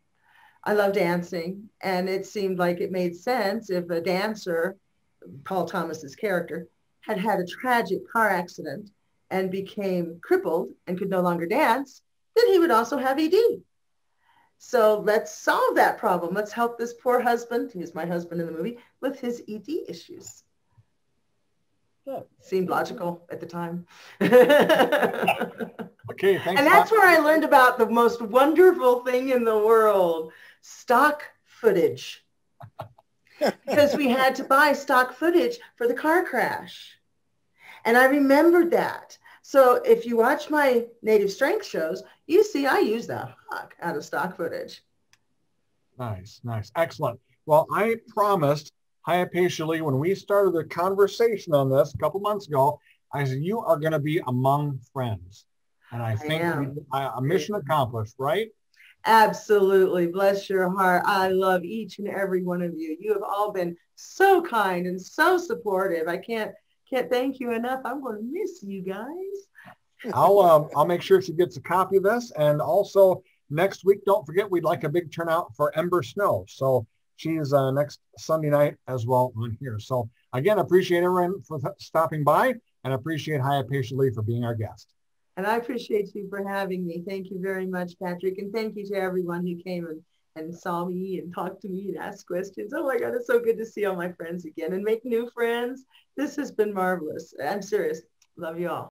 I love dancing. And it seemed like it made sense if a dancer, Paul Thomas's character, had had a tragic car accident and became crippled and could no longer dance, then he would also have ED. So let's solve that problem. Let's help this poor husband, he's my husband in the movie, with his ED issues. Yeah. Seemed logical at the time. <laughs> okay, thanks. And that's where I learned about the most wonderful thing in the world, stock footage. Because we had to buy stock footage for the car crash. And I remembered that. So if you watch my native strength shows, you see I use the fuck out of stock footage. Nice, nice, excellent. Well, I promised Hyapatia Lee when we started the conversation on this a couple months ago, I said, you are going to be among friends. And I think I uh, a mission accomplished, right? Absolutely. Bless your heart. I love each and every one of you. You have all been so kind and so supportive. I can't can't thank you enough. I'm going to miss you guys. I'll um, I'll make sure she gets a copy of this, and also next week, don't forget we'd like a big turnout for Ember Snow. So she's uh, next Sunday night as well on here. So again, appreciate everyone for stopping by, and appreciate Hyapatia Patiently for being our guest. And I appreciate you for having me. Thank you very much, Patrick, and thank you to everyone who came and and saw me and talked to me and asked questions. Oh my God, it's so good to see all my friends again and make new friends. This has been marvelous. I'm serious. Love you all.